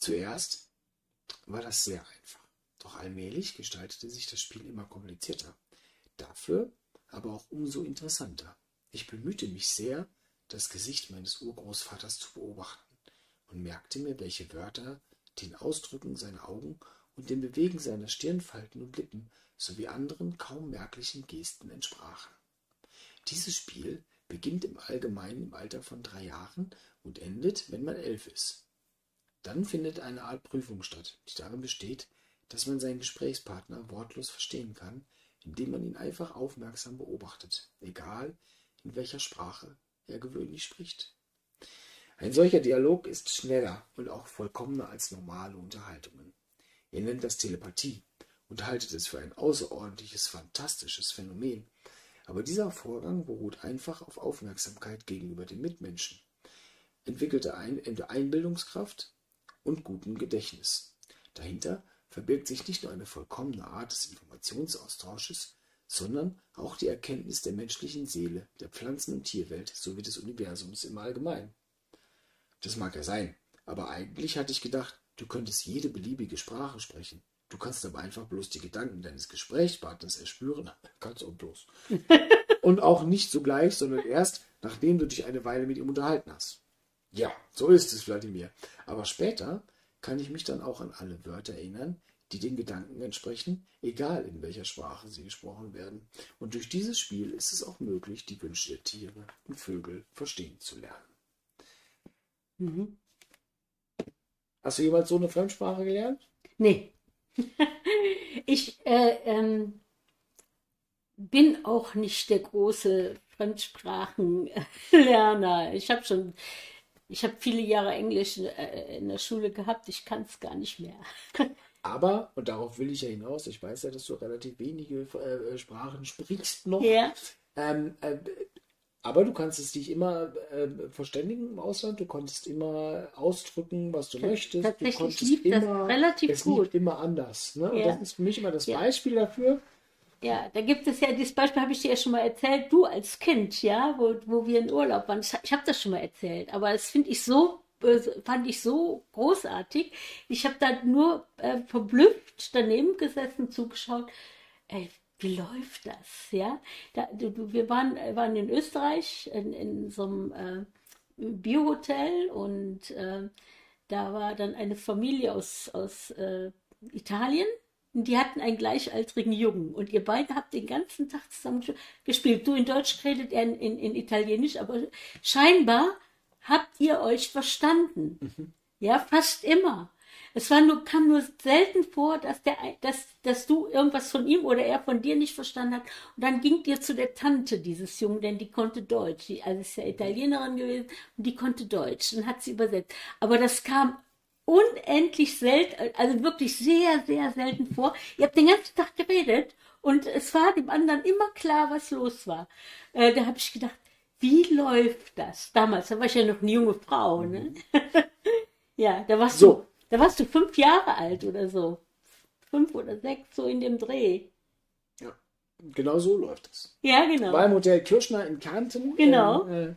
Zuerst war das sehr einfach. Doch allmählich gestaltete sich das Spiel immer komplizierter, dafür aber auch umso interessanter. Ich bemühte mich sehr, das Gesicht meines Urgroßvaters zu beobachten und merkte mir, welche Wörter den Ausdrücken seiner Augen und dem Bewegen seiner Stirnfalten und Lippen sowie anderen kaum merklichen Gesten entsprachen. Dieses Spiel beginnt im Allgemeinen im Alter von drei Jahren und endet, wenn man elf ist. Dann findet eine Art Prüfung statt, die darin besteht, dass man seinen Gesprächspartner wortlos verstehen kann, indem man ihn einfach aufmerksam beobachtet, egal in welcher Sprache er gewöhnlich spricht. Ein solcher Dialog ist schneller und auch vollkommener als normale Unterhaltungen. Er nennt das Telepathie und haltet es für ein außerordentliches, fantastisches Phänomen. Aber dieser Vorgang beruht einfach auf Aufmerksamkeit gegenüber den Mitmenschen, entwickelte ein Einbildungskraft und gutem Gedächtnis. Dahinter verbirgt sich nicht nur eine vollkommene Art des Informationsaustausches, sondern auch die Erkenntnis der menschlichen Seele, der Pflanzen- und Tierwelt sowie des Universums im Allgemeinen. Das mag ja sein, aber eigentlich hatte ich gedacht, du könntest jede beliebige Sprache sprechen. Du kannst aber einfach bloß die Gedanken deines Gesprächspartners erspüren. Kannst auch bloß. und auch nicht sogleich, sondern erst, nachdem du dich eine Weile mit ihm unterhalten hast. Ja, so ist es, Wladimir. Aber später kann ich mich dann auch an alle Wörter erinnern, die den Gedanken entsprechen, egal in welcher Sprache sie gesprochen werden. Und durch dieses Spiel ist es auch möglich, die Wünsche der Tiere und Vögel verstehen zu lernen. Mhm. Hast du jemals so eine Fremdsprache gelernt? Nee. ich äh, ähm, bin auch nicht der große Fremdsprachenlerner. Ich habe schon, ich habe viele Jahre Englisch äh, in der Schule gehabt. Ich kann es gar nicht mehr. Aber, und darauf will ich ja hinaus, ich weiß ja, dass du relativ wenige äh, Sprachen sprichst noch. Ja. Ähm, äh, aber du kannst es dich immer äh, verständigen im Ausland, du konntest immer ausdrücken, was du möchtest. Tatsächlich du konntest lief immer, das relativ es gut. immer anders. Ne? Ja. Und das ist für mich immer das Ja. Beispiel dafür. Ja, da gibt es ja, dieses Beispiel habe ich dir ja schon mal erzählt, du als Kind, ja, wo, wo wir in Urlaub waren. Ich, ich habe das schon mal erzählt, aber das finde ich so, fand ich so großartig. Ich habe da nur äh, verblüfft daneben gesessen, zugeschaut. Ey, wie läuft das, ja? Da, du, du, wir waren, äh, waren in Österreich in, in so einem äh, Biohotel und äh, da war dann eine Familie aus, aus äh, Italien und die hatten einen gleichaltrigen Jungen. Und ihr beide habt den ganzen Tag zusammen gespielt. Du in Deutsch redet, er in, in, in Italienisch, aber scheinbar habt ihr euch verstanden. Ja, fast immer. Es war nur, kam nur selten vor, dass, der, dass, dass du irgendwas von ihm oder er von dir nicht verstanden hat. Und dann ging ihr zu der Tante dieses Jungen, denn die konnte Deutsch. Die, also ist ja Italienerin gewesen und die konnte Deutsch. Dann hat sie übersetzt. Aber das kam unendlich selten, also wirklich sehr, sehr selten vor. Ihr habt den ganzen Tag geredet und es war dem anderen immer klar, was los war. Äh, da habe ich gedacht, wie läuft das? Damals, da war ich ja noch eine junge Frau, ne? ja, da warst So. du, da warst du fünf Jahre alt oder so. Fünf oder sechs, so in dem Dreh. Ja, genau so läuft es. Ja, genau. War im Hotel Kirschner in Kärnten. Genau. Äh,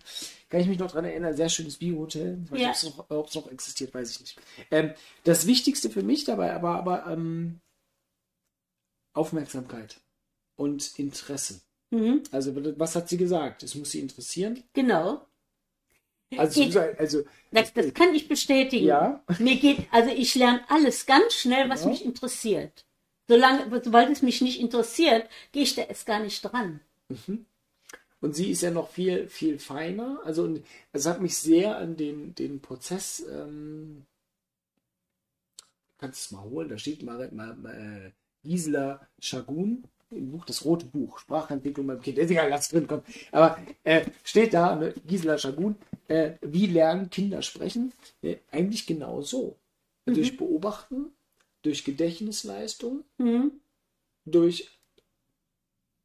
kann ich mich noch dran erinnern, sehr schönes Biohotel. Ja. Ob es noch, noch existiert, weiß ich nicht. Ähm, das Wichtigste für mich dabei aber, aber ähm, Aufmerksamkeit und Interesse. Mhm, Also, was hat sie gesagt? Es muss sie interessieren. genau. Also, Geht- also Das, das kann ich bestätigen. Ja. Mir geht, also ich lerne alles ganz schnell, was Ja. mich interessiert. Solange, sobald es mich nicht interessiert, gehe ich da erst gar nicht dran. Und sie ist ja noch viel, viel feiner. Also, und es hat mich sehr an den, den Prozess, ähm, kannst du es mal holen, da steht mal, mal, mal äh, Gisela Schagun im Buch, das rote Buch, Sprachentwicklung beim Kind, ist egal, lass drin kommen. Aber äh, steht da, ne, Gisela Schagun, äh, wie lernen Kinder sprechen? Äh, eigentlich genau so. Durch Beobachten, durch Gedächtnisleistung, Mhm. durch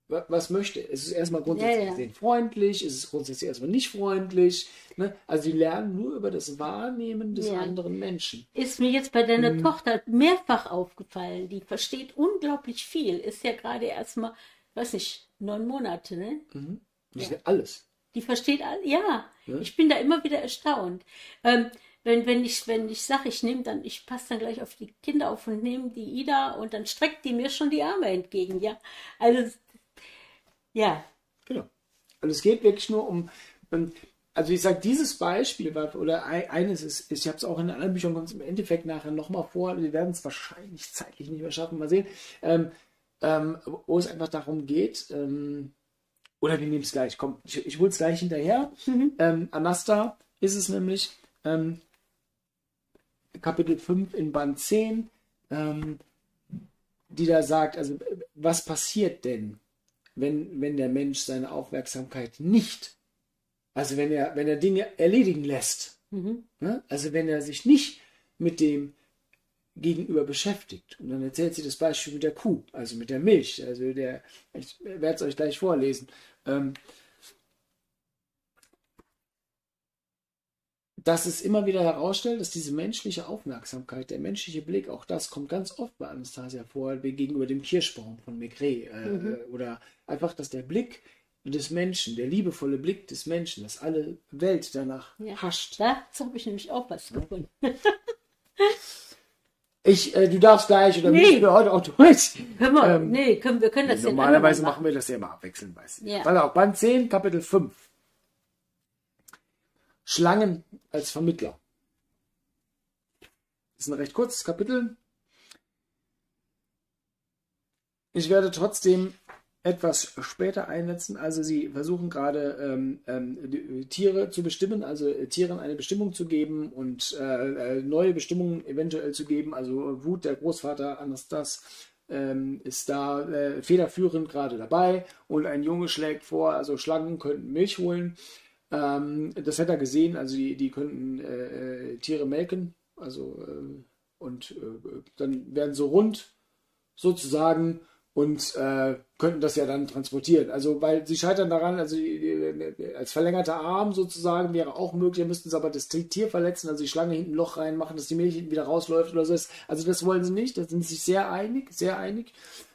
was möchte. Es ist erstmal grundsätzlich Ja, ja. freundlich, es ist grundsätzlich erstmal nicht freundlich. Ne? Also die lernen nur über das Wahrnehmen des Ja. anderen Menschen. Ist mir jetzt bei deiner Mhm. Tochter mehrfach aufgefallen. Die versteht unglaublich viel. Ist ja gerade erst mal, weiß nicht, neun Monate, ne? Nicht alles. Die versteht all, ja. Ja. Ich bin da immer wieder erstaunt. Ähm, wenn, wenn ich, wenn ich sage, ich nehme dann, ich passe dann gleich auf die Kinder auf und nehme die Ida und dann streckt die mir schon die Arme entgegen, ja. Also, ja, Genau. Also es geht wirklich nur um, also ich sage, dieses Beispiel oder eines ist, ich habe es auch in anderen Büchern, kommt es im Endeffekt nachher nochmal vor, wir werden es wahrscheinlich zeitlich nicht mehr schaffen, mal sehen, ähm, ähm, wo es einfach darum geht, ähm, oder wir nehmen es gleich, komm, ich, ich hole es gleich hinterher. Mhm. Ähm, Anasta ist es nämlich, ähm, Kapitel 5 in Band 10, ähm, die da sagt, also was passiert denn, wenn, wenn der Mensch seine Aufmerksamkeit nicht also wenn er, wenn er Dinge erledigen lässt. Mhm. Ne? Also wenn er sich nicht mit dem Gegenüber beschäftigt. Und dann erzählt sie das Beispiel mit der Kuh, also mit der Milch. Also der, ich werde es euch gleich vorlesen. Ähm, dass es immer wieder herausstellt, dass diese menschliche Aufmerksamkeit, der menschliche Blick, auch das kommt ganz oft bei Anastasia vor, gegenüber dem Kirschbaum von Maigret. Äh, mhm. Oder einfach, dass der Blick des Menschen, der liebevolle Blick des Menschen, dass alle Welt danach ja. hascht. Dazu habe ich nämlich auch was gefunden. Ich, äh, du darfst gleich oder nee. müssen wir heute auch durch. Können wir, ähm, nee, können, wir können das nee, Normalerweise machen wir das ja immer abwechselnd, weiß ich. Ja. Warte auch, Band 10, Kapitel 5. Schlangen als Vermittler. Das ist ein recht kurzes Kapitel. Ich werde trotzdem etwas später einsetzen. Also sie versuchen gerade ähm, ähm, Tiere zu bestimmen, also äh, Tieren eine Bestimmung zu geben und äh, äh, neue Bestimmungen eventuell zu geben. Also Wut, der Großvater Anastas, ähm, ist da äh, federführend gerade dabei und ein Junge schlägt vor, also Schlangen könnten Milch holen. Ähm, das hat er gesehen, also die, die könnten äh, äh, Tiere melken, also und dann werden so rund sozusagen und äh, könnten das ja dann transportieren. Also, weil sie scheitern daran, also als verlängerter Arm sozusagen wäre auch möglich, müssten sie aber das Tier verletzen, also die Schlange hinten ein Loch reinmachen, dass die Milch hinten wieder rausläuft oder so. Also das wollen sie nicht, da sind sie sich sehr einig, sehr einig.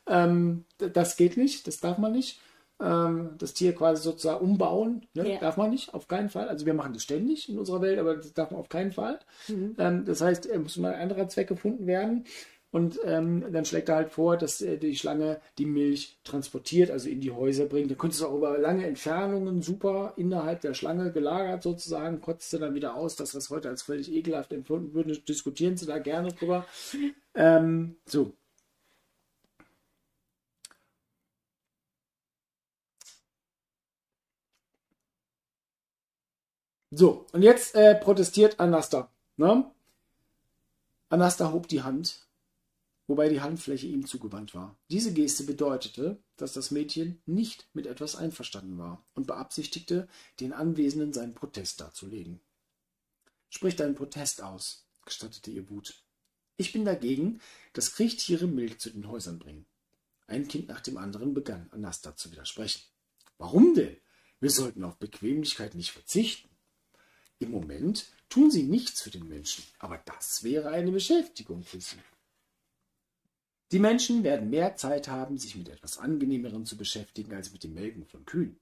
Ähm, das geht nicht, das darf man nicht. Ähm, das Tier quasi sozusagen umbauen, ne? ja. darf man nicht, auf keinen Fall. Also wir machen das ständig in unserer Welt, aber das darf man auf keinen Fall. Mhm. Ähm, das heißt, es muss mal ein anderer Zweck gefunden werden. Und ähm, dann schlägt er halt vor, dass äh, die Schlange die Milch transportiert, also in die Häuser bringt. Da könnte es auch über lange Entfernungen super innerhalb der Schlange gelagert sozusagen, kotzt sie dann wieder aus, dass das heute als völlig ekelhaft empfunden würde. Diskutieren Sie da gerne drüber. Ähm, so. So, und jetzt äh, protestiert Anasta. Ne? Anasta hob die Hand wobei die Handfläche ihm zugewandt war. Diese Geste bedeutete, dass das Mädchen nicht mit etwas einverstanden war und beabsichtigte, den Anwesenden seinen Protest darzulegen. Sprich deinen Protest aus, gestattete ihr Wut. Ich bin dagegen, dass Kriechtiere Milch zu den Häusern bringen. Ein Kind nach dem anderen begann, Anasta zu widersprechen. Warum denn? Wir sollten auf Bequemlichkeit nicht verzichten. Im Moment tun sie nichts für den Menschen, aber das wäre eine Beschäftigung für sie. Die Menschen werden mehr Zeit haben, sich mit etwas Angenehmerem zu beschäftigen als mit dem Melken von Kühen.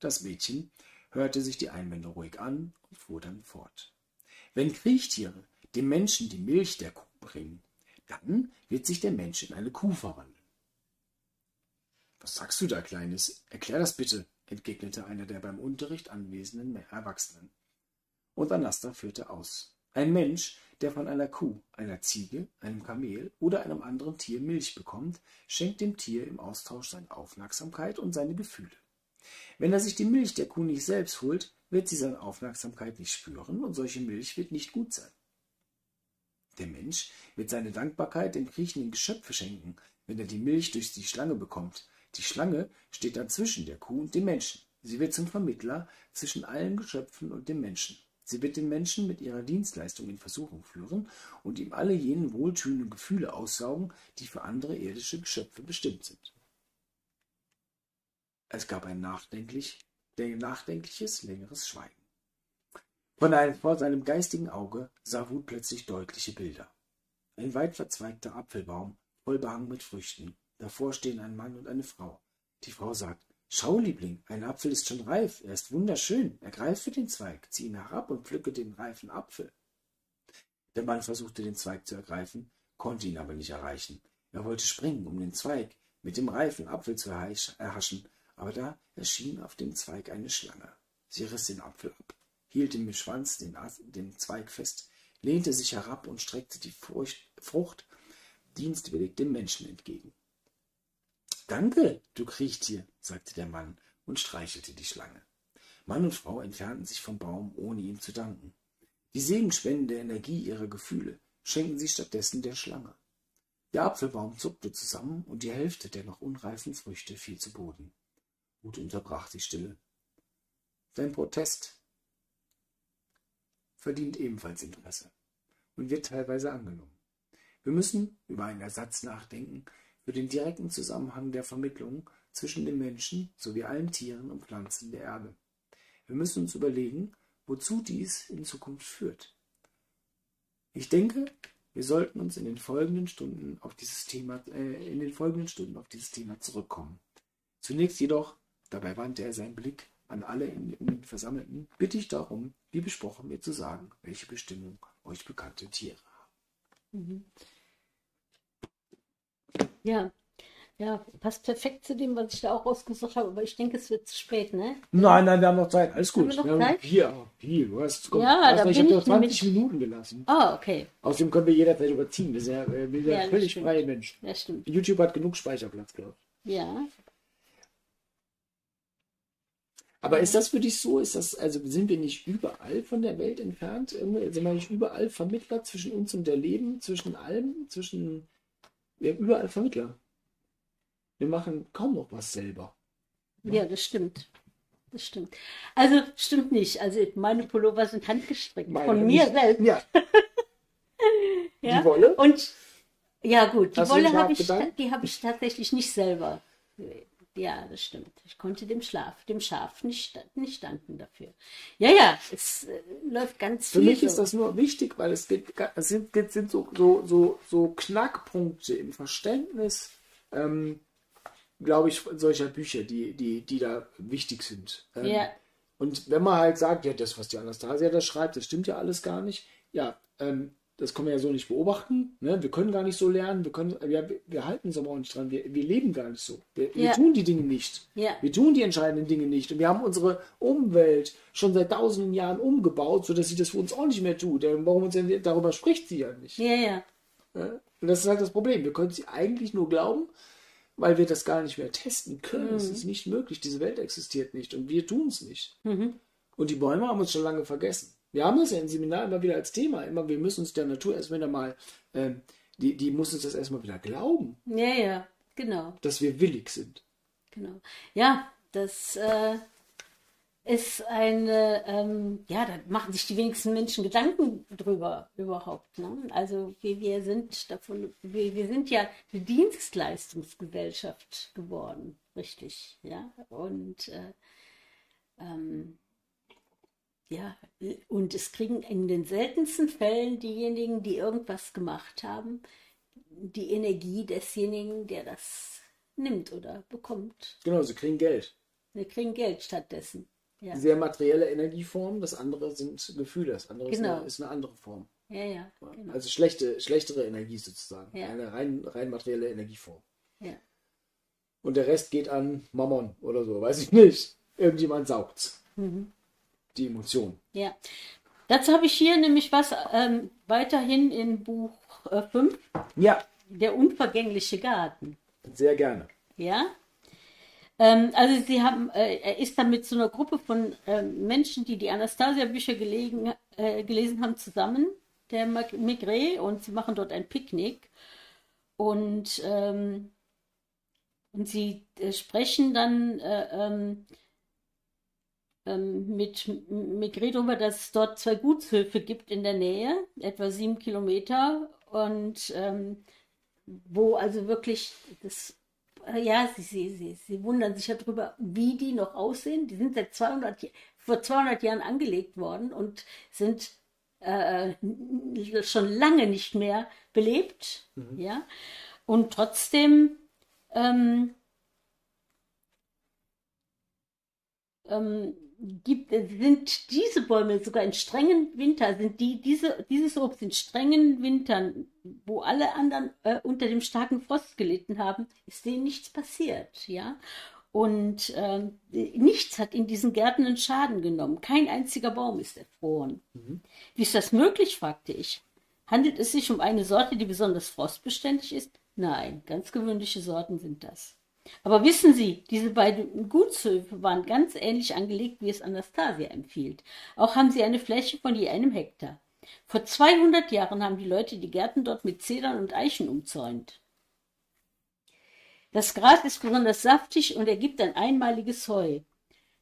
Das Mädchen hörte sich die Einwände ruhig an und fuhr dann fort. Wenn Kriechtiere dem Menschen die Milch der Kuh bringen, dann wird sich der Mensch in eine Kuh verwandeln. Was sagst du da, Kleines? Erklär das bitte, entgegnete einer der beim Unterricht anwesenden Erwachsenen. Und Anasta führte aus. Ein Mensch, der von einer Kuh, einer Ziege, einem Kamel oder einem anderen Tier Milch bekommt, schenkt dem Tier im Austausch seine Aufmerksamkeit und seine Gefühle. Wenn er sich die Milch der Kuh nicht selbst holt, wird sie seine Aufmerksamkeit nicht spüren und solche Milch wird nicht gut sein. Der Mensch wird seine Dankbarkeit dem kriechenden Geschöpfe schenken, wenn er die Milch durch die Schlange bekommt. Die Schlange steht dann zwischen der Kuh und dem Menschen. Sie wird zum Vermittler zwischen allen Geschöpfen und dem Menschen. Sie wird den Menschen mit ihrer Dienstleistung in Versuchung führen und ihm alle jene wohltuenden Gefühle aussaugen, die für andere irdische Geschöpfe bestimmt sind. Es gab ein nachdenklich, nachdenkliches, längeres Schweigen. Von einem, vor seinem geistigen Auge sah Wut plötzlich deutliche Bilder. Ein weit verzweigter Apfelbaum, voll behangen mit Früchten. Davor stehen ein Mann und eine Frau. Die Frau sagt, Schau, Liebling, ein Apfel ist schon reif, er ist wunderschön. Ergreife den Zweig, zieh ihn herab und pflücke den reifen Apfel. Der Mann versuchte den Zweig zu ergreifen, konnte ihn aber nicht erreichen. Er wollte springen, um den Zweig mit dem reifen Apfel zu erhaschen, aber da erschien auf dem Zweig eine Schlange. Sie riss den Apfel ab, hielt im Schwanz den, den Zweig fest, lehnte sich herab und streckte die Frucht, Frucht dienstwillig dem Menschen entgegen. Danke, du Kriechtier, sagte der Mann und streichelte die Schlange. Mann und Frau entfernten sich vom Baum, ohne ihm zu danken. Die segenspendende Energie ihrer Gefühle schenken sie stattdessen der Schlange. Der Apfelbaum zuckte zusammen und die Hälfte der noch unreifen Früchte fiel zu Boden. Gut unterbrach die Stille. Dein Protest verdient ebenfalls Interesse und wird teilweise angenommen. Wir müssen über einen Ersatz nachdenken für den direkten Zusammenhang der Vermittlung zwischen den Menschen sowie allen Tieren und Pflanzen der Erde. Wir müssen uns überlegen, wozu dies in Zukunft führt. Ich denke, wir sollten uns in den folgenden Stunden auf dieses Thema, äh, in den folgenden Stunden auf dieses Thema zurückkommen. Zunächst jedoch, dabei wandte er seinen Blick an alle in, in den Versammelten, bitte ich darum, wie besprochen, mir zu sagen, welche Bestimmung euch bekannte Tiere haben. Mhm. Ja, ja, passt perfekt zu dem, was ich da auch rausgesucht habe, aber ich denke, es wird zu spät, ne? Nein, nein, wir haben noch Zeit. Alles gut. Haben wir noch Zeit? Hier, hier, du hast, komm, Ja, da du, ich bin habe ich 20 nämlich- Minuten gelassen. Ah, okay. Außerdem können wir jederzeit überziehen. Wir sind ja, äh, wir sind ja völlig stimmt. freie Menschen. Ja, stimmt. YouTube hat genug Speicherplatz, glaube ich. Ja. Aber ist das für dich so? Ist das, also sind wir nicht überall von der Welt entfernt? Sind wir nicht überall Vermittler zwischen uns und der Leben, zwischen allem, zwischen. Wir haben überall Vermittler. Wir machen kaum noch was selber. Ja, das stimmt. Das stimmt. Also, stimmt nicht. Also, meine Pullover sind handgestrickt. Meine von mir nicht. selbst. Ja. Ja? Die Wolle? Und, ja, gut. Die Hast Wolle habe ich, die habe ich tatsächlich nicht selber. Ja, das stimmt. Ich konnte dem Schlaf, dem Schaf nicht, nicht danken dafür. Ja, ja, es äh, läuft ganz Für viel. mich ist so. das nur wichtig, weil es, geht, es sind, es sind so, so, so, so Knackpunkte im Verständnis, ähm, glaube ich, solcher Bücher, die, die, die da wichtig sind. Ähm, Ja. Und wenn man halt sagt, ja, das, was die Anastasia da schreibt, das stimmt ja alles gar nicht, ja, ähm, das können wir ja so nicht beobachten. Ne? Wir können gar nicht so lernen, wir, können, wir, wir halten uns aber auch nicht dran, wir, wir leben gar nicht so. Wir, wir Ja. tun die Dinge nicht. Ja. Wir tun die entscheidenden Dinge nicht. Und wir haben unsere Umwelt schon seit tausenden Jahren umgebaut, sodass sie das für uns auch nicht mehr tut. Warum uns denn, darüber spricht sie ja nicht. Ja, ja. Ja? Und das ist halt das Problem. Wir können sie eigentlich nur glauben, weil wir das gar nicht mehr testen können. Es ist nicht möglich. Diese Welt existiert nicht und wir tun es nicht. Und die Bäume haben uns schon lange vergessen. Wir haben das ja im Seminar immer wieder als Thema. Immer, wir müssen uns der Natur erstmal wieder mal, ähm, die, die muss uns das erstmal wieder glauben, Ja, ja, genau. dass wir willig sind. Genau. Ja, das äh, ist eine, ähm, ja, da machen sich die wenigsten Menschen Gedanken drüber überhaupt. Ne? Also wir, wir sind davon, wir, wir sind ja eine Dienstleistungsgesellschaft geworden, richtig, ja. Und äh, ähm, ja, und es kriegen in den seltensten Fällen diejenigen, die irgendwas gemacht haben, die Energie desjenigen, der das nimmt oder bekommt. Genau, sie kriegen Geld. Wir kriegen Geld stattdessen. Ja, Sehr materielle Energieform, das andere sind Gefühle, das andere ist, Genau. eine, ist eine andere Form. ja, ja. Genau. Also schlechte, schlechtere Energie sozusagen. Ja. Eine rein, rein materielle Energieform. ja. Und der Rest geht an Mammon oder so, weiß ich nicht. Irgendjemand saugt's. Mhm. Die Emotion. ja. Dazu habe ich hier nämlich was ähm, weiterhin in Buch 5, Ja, Der unvergängliche Garten. sehr gerne. Ja. Ähm, also sie haben, äh, er ist dann mit so einer Gruppe von ähm, Menschen, die die Anastasia-Bücher gelegen, äh, gelesen haben, zusammen, der Maigret, und sie machen dort ein Picknick. Und, ähm, und sie äh, sprechen dann äh, ähm, mit M- Maigret darüber, dass es dort zwei Gutshöfe gibt in der Nähe, etwa sieben Kilometer, und ähm, wo also wirklich das äh, ja, sie, sie, sie, sie wundern sich ja darüber, wie die noch aussehen. Die sind seit 200, J- vor 200 Jahren angelegt worden und sind äh, schon lange nicht mehr belebt. Ja? Und trotzdem ähm, ähm, gibt, sind diese Bäume sogar in strengen Winter, sind die, diese, dieses Obst in strengen Wintern, wo alle anderen äh, unter dem starken Frost gelitten haben, ist denen nichts passiert, ja. Und äh, nichts hat in diesen Gärten einen Schaden genommen. Kein einziger Baum ist erfroren. Mhm. Wie ist das möglich, fragte ich. Handelt es sich um eine Sorte, die besonders frostbeständig ist? Nein, ganz gewöhnliche Sorten sind das. Aber wissen Sie, diese beiden Gutshöfe waren ganz ähnlich angelegt, wie es Anastasia empfiehlt. Auch haben sie eine Fläche von je einem Hektar. Vor 200 Jahren haben die Leute die Gärten dort mit Zedern und Eichen umzäunt. Das Gras ist besonders saftig und ergibt ein einmaliges Heu,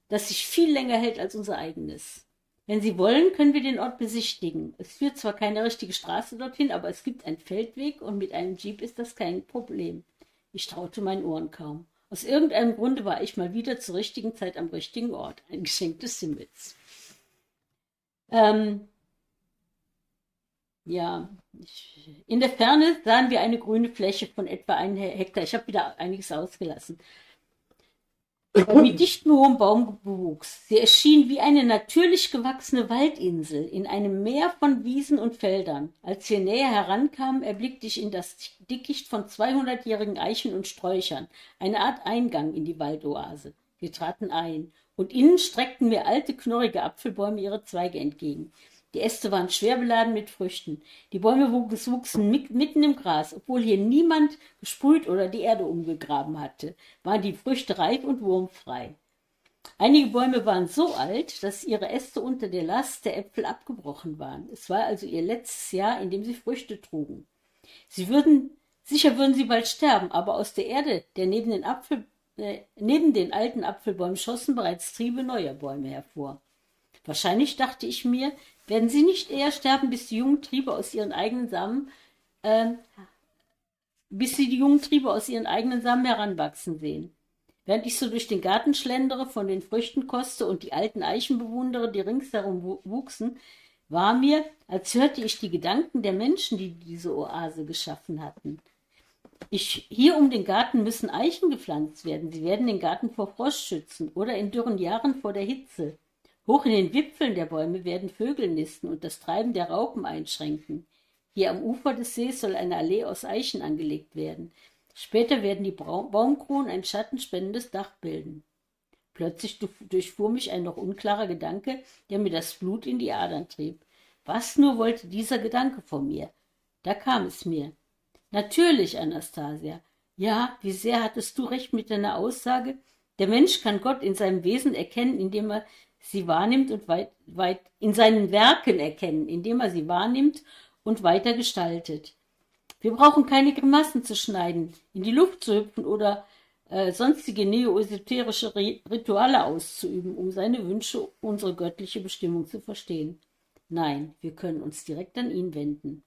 das sich viel länger hält als unser eigenes. Wenn Sie wollen, können wir den Ort besichtigen. Es führt zwar keine richtige Straße dorthin, aber es gibt einen Feldweg und mit einem Jeep ist das kein Problem. Ich traute meinen Ohren kaum. Aus irgendeinem Grunde war ich mal wieder zur richtigen Zeit am richtigen Ort. Ein Geschenk des Himmels. Ähm, ja, ich, in der Ferne sahen wir eine grüne Fläche von etwa einem Hektar. Ich habe wieder einiges ausgelassen. Mit dichtem hohem Baumbewuchs. Sie erschien wie eine natürlich gewachsene Waldinsel in einem Meer von Wiesen und Feldern. Als wir näher herankamen, erblickte ich in das Dickicht von 200-jährigen Eichen und Sträuchern, eine Art Eingang in die Waldoase. Wir traten ein, und innen streckten mir alte, knorrige Apfelbäume ihre Zweige entgegen. Die Äste waren schwer beladen mit Früchten. Die Bäume wuchsen mitten im Gras, obwohl hier niemand gesprüht oder die Erde umgegraben hatte, waren die Früchte reif und wurmfrei. Einige Bäume waren so alt, dass ihre Äste unter der Last der Äpfel abgebrochen waren. Es war also ihr letztes Jahr, in dem sie Früchte trugen. Sie würden, sicher würden sie bald sterben, aber aus der Erde, der neben den Apfel, äh, neben den alten Apfelbäumen schossen bereits Triebe neuer Bäume hervor. Wahrscheinlich dachte ich mir, werden sie nicht eher sterben, bis die jungen Triebe aus ihren eigenen Samen, äh, bis sie die jungen Triebe aus ihren eigenen Samen heranwachsen sehen. Während ich so durch den Garten schlendere, von den Früchten koste und die alten Eichen bewundere, die ringsherum wuchsen, war mir, als hörte ich die Gedanken der Menschen, die diese Oase geschaffen hatten. Ich, hier um den Garten müssen Eichen gepflanzt werden. Sie werden den Garten vor Frost schützen oder in dürren Jahren vor der Hitze. Hoch in den Wipfeln der Bäume werden Vögel nisten und das Treiben der Raupen einschränken. Hier am Ufer des Sees soll eine Allee aus Eichen angelegt werden. Später werden die Baumkronen ein schattenspendendes Dach bilden. Plötzlich durchfuhr mich ein noch unklarer Gedanke, der mir das Blut in die Adern trieb. Was nur wollte dieser Gedanke von mir? Da kam es mir. Natürlich, Anastasia. Ja, wie sehr hattest du recht mit deiner Aussage? Der Mensch kann Gott in seinem Wesen erkennen, indem er sie wahrnimmt und weit, weit in seinen Werken erkennen, indem er sie wahrnimmt und weiter gestaltet. Wir brauchen keine Grimassen zu schneiden, in die Luft zu hüpfen oder äh, sonstige neoesoterische Rituale auszuüben, um seine Wünsche, unsere göttliche Bestimmung zu verstehen. Nein, wir können uns direkt an ihn wenden.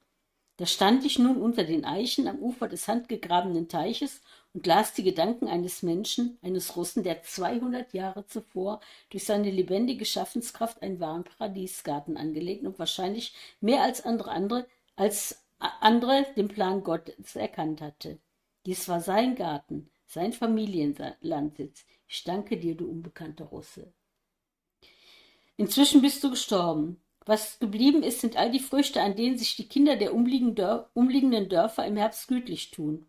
Da stand ich nun unter den Eichen am Ufer des handgegrabenen Teiches und las die Gedanken eines Menschen, eines Russen, der 200 Jahre zuvor durch seine lebendige Schaffenskraft einen wahren Paradiesgarten angelegt und wahrscheinlich mehr als andere, andere als andere den Plan Gottes erkannt hatte. Dies war sein Garten, sein Familienlandsitz. Ich danke dir, du unbekannter Russe. Inzwischen bist du gestorben. Was geblieben ist, sind all die Früchte, an denen sich die Kinder der umliegenden Dörfer im Herbst gütlich tun.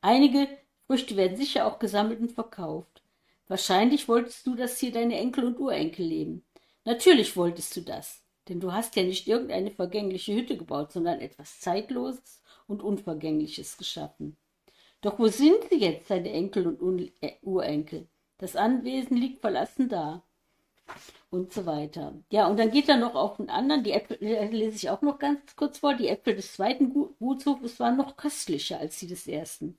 Einige Früchte werden sicher auch gesammelt und verkauft. Wahrscheinlich wolltest du, dass hier deine Enkel und Urenkel leben. Natürlich wolltest du das, denn du hast ja nicht irgendeine vergängliche Hütte gebaut, sondern etwas Zeitloses und Unvergängliches geschaffen. Doch wo sind sie jetzt, deine Enkel und äh, Urenkel? Das Anwesen liegt verlassen da. Und so weiter. Ja, und dann geht er noch auf einen anderen, die Äpfel, äh, lese ich auch noch ganz kurz vor, die Äpfel des zweiten Gutshofes waren noch köstlicher als die des ersten.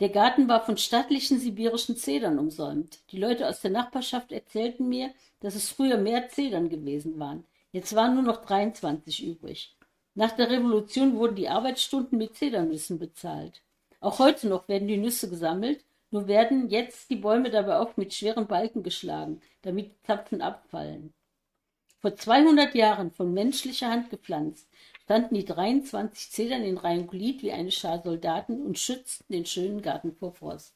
Der Garten war von stattlichen sibirischen Zedern umsäumt. Die Leute aus der Nachbarschaft erzählten mir, dass es früher mehr Zedern gewesen waren. Jetzt waren nur noch 23 übrig. Nach der Revolution wurden die Arbeitsstunden mit Zedernüssen bezahlt. Auch heute noch werden die Nüsse gesammelt, nur werden jetzt die Bäume dabei oft mit schweren Balken geschlagen, damit die Zapfen abfallen. Vor 200 Jahren von menschlicher Hand gepflanzt, standen die 23 Zedern in Reihe und Glied wie eine Schar Soldaten und schützten den schönen Garten vor Frost,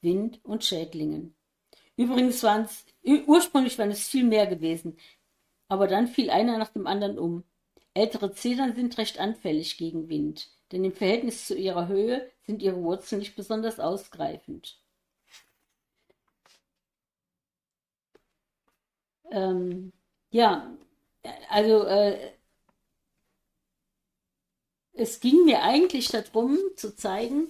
Wind und Schädlingen. Übrigens waren es, ursprünglich waren es viel mehr gewesen, aber dann fiel einer nach dem anderen um. Ältere Zedern sind recht anfällig gegen Wind, denn im Verhältnis zu ihrer Höhe sind ihre Wurzeln nicht besonders ausgreifend. Ähm, ja, also äh, es ging mir eigentlich darum zu zeigen,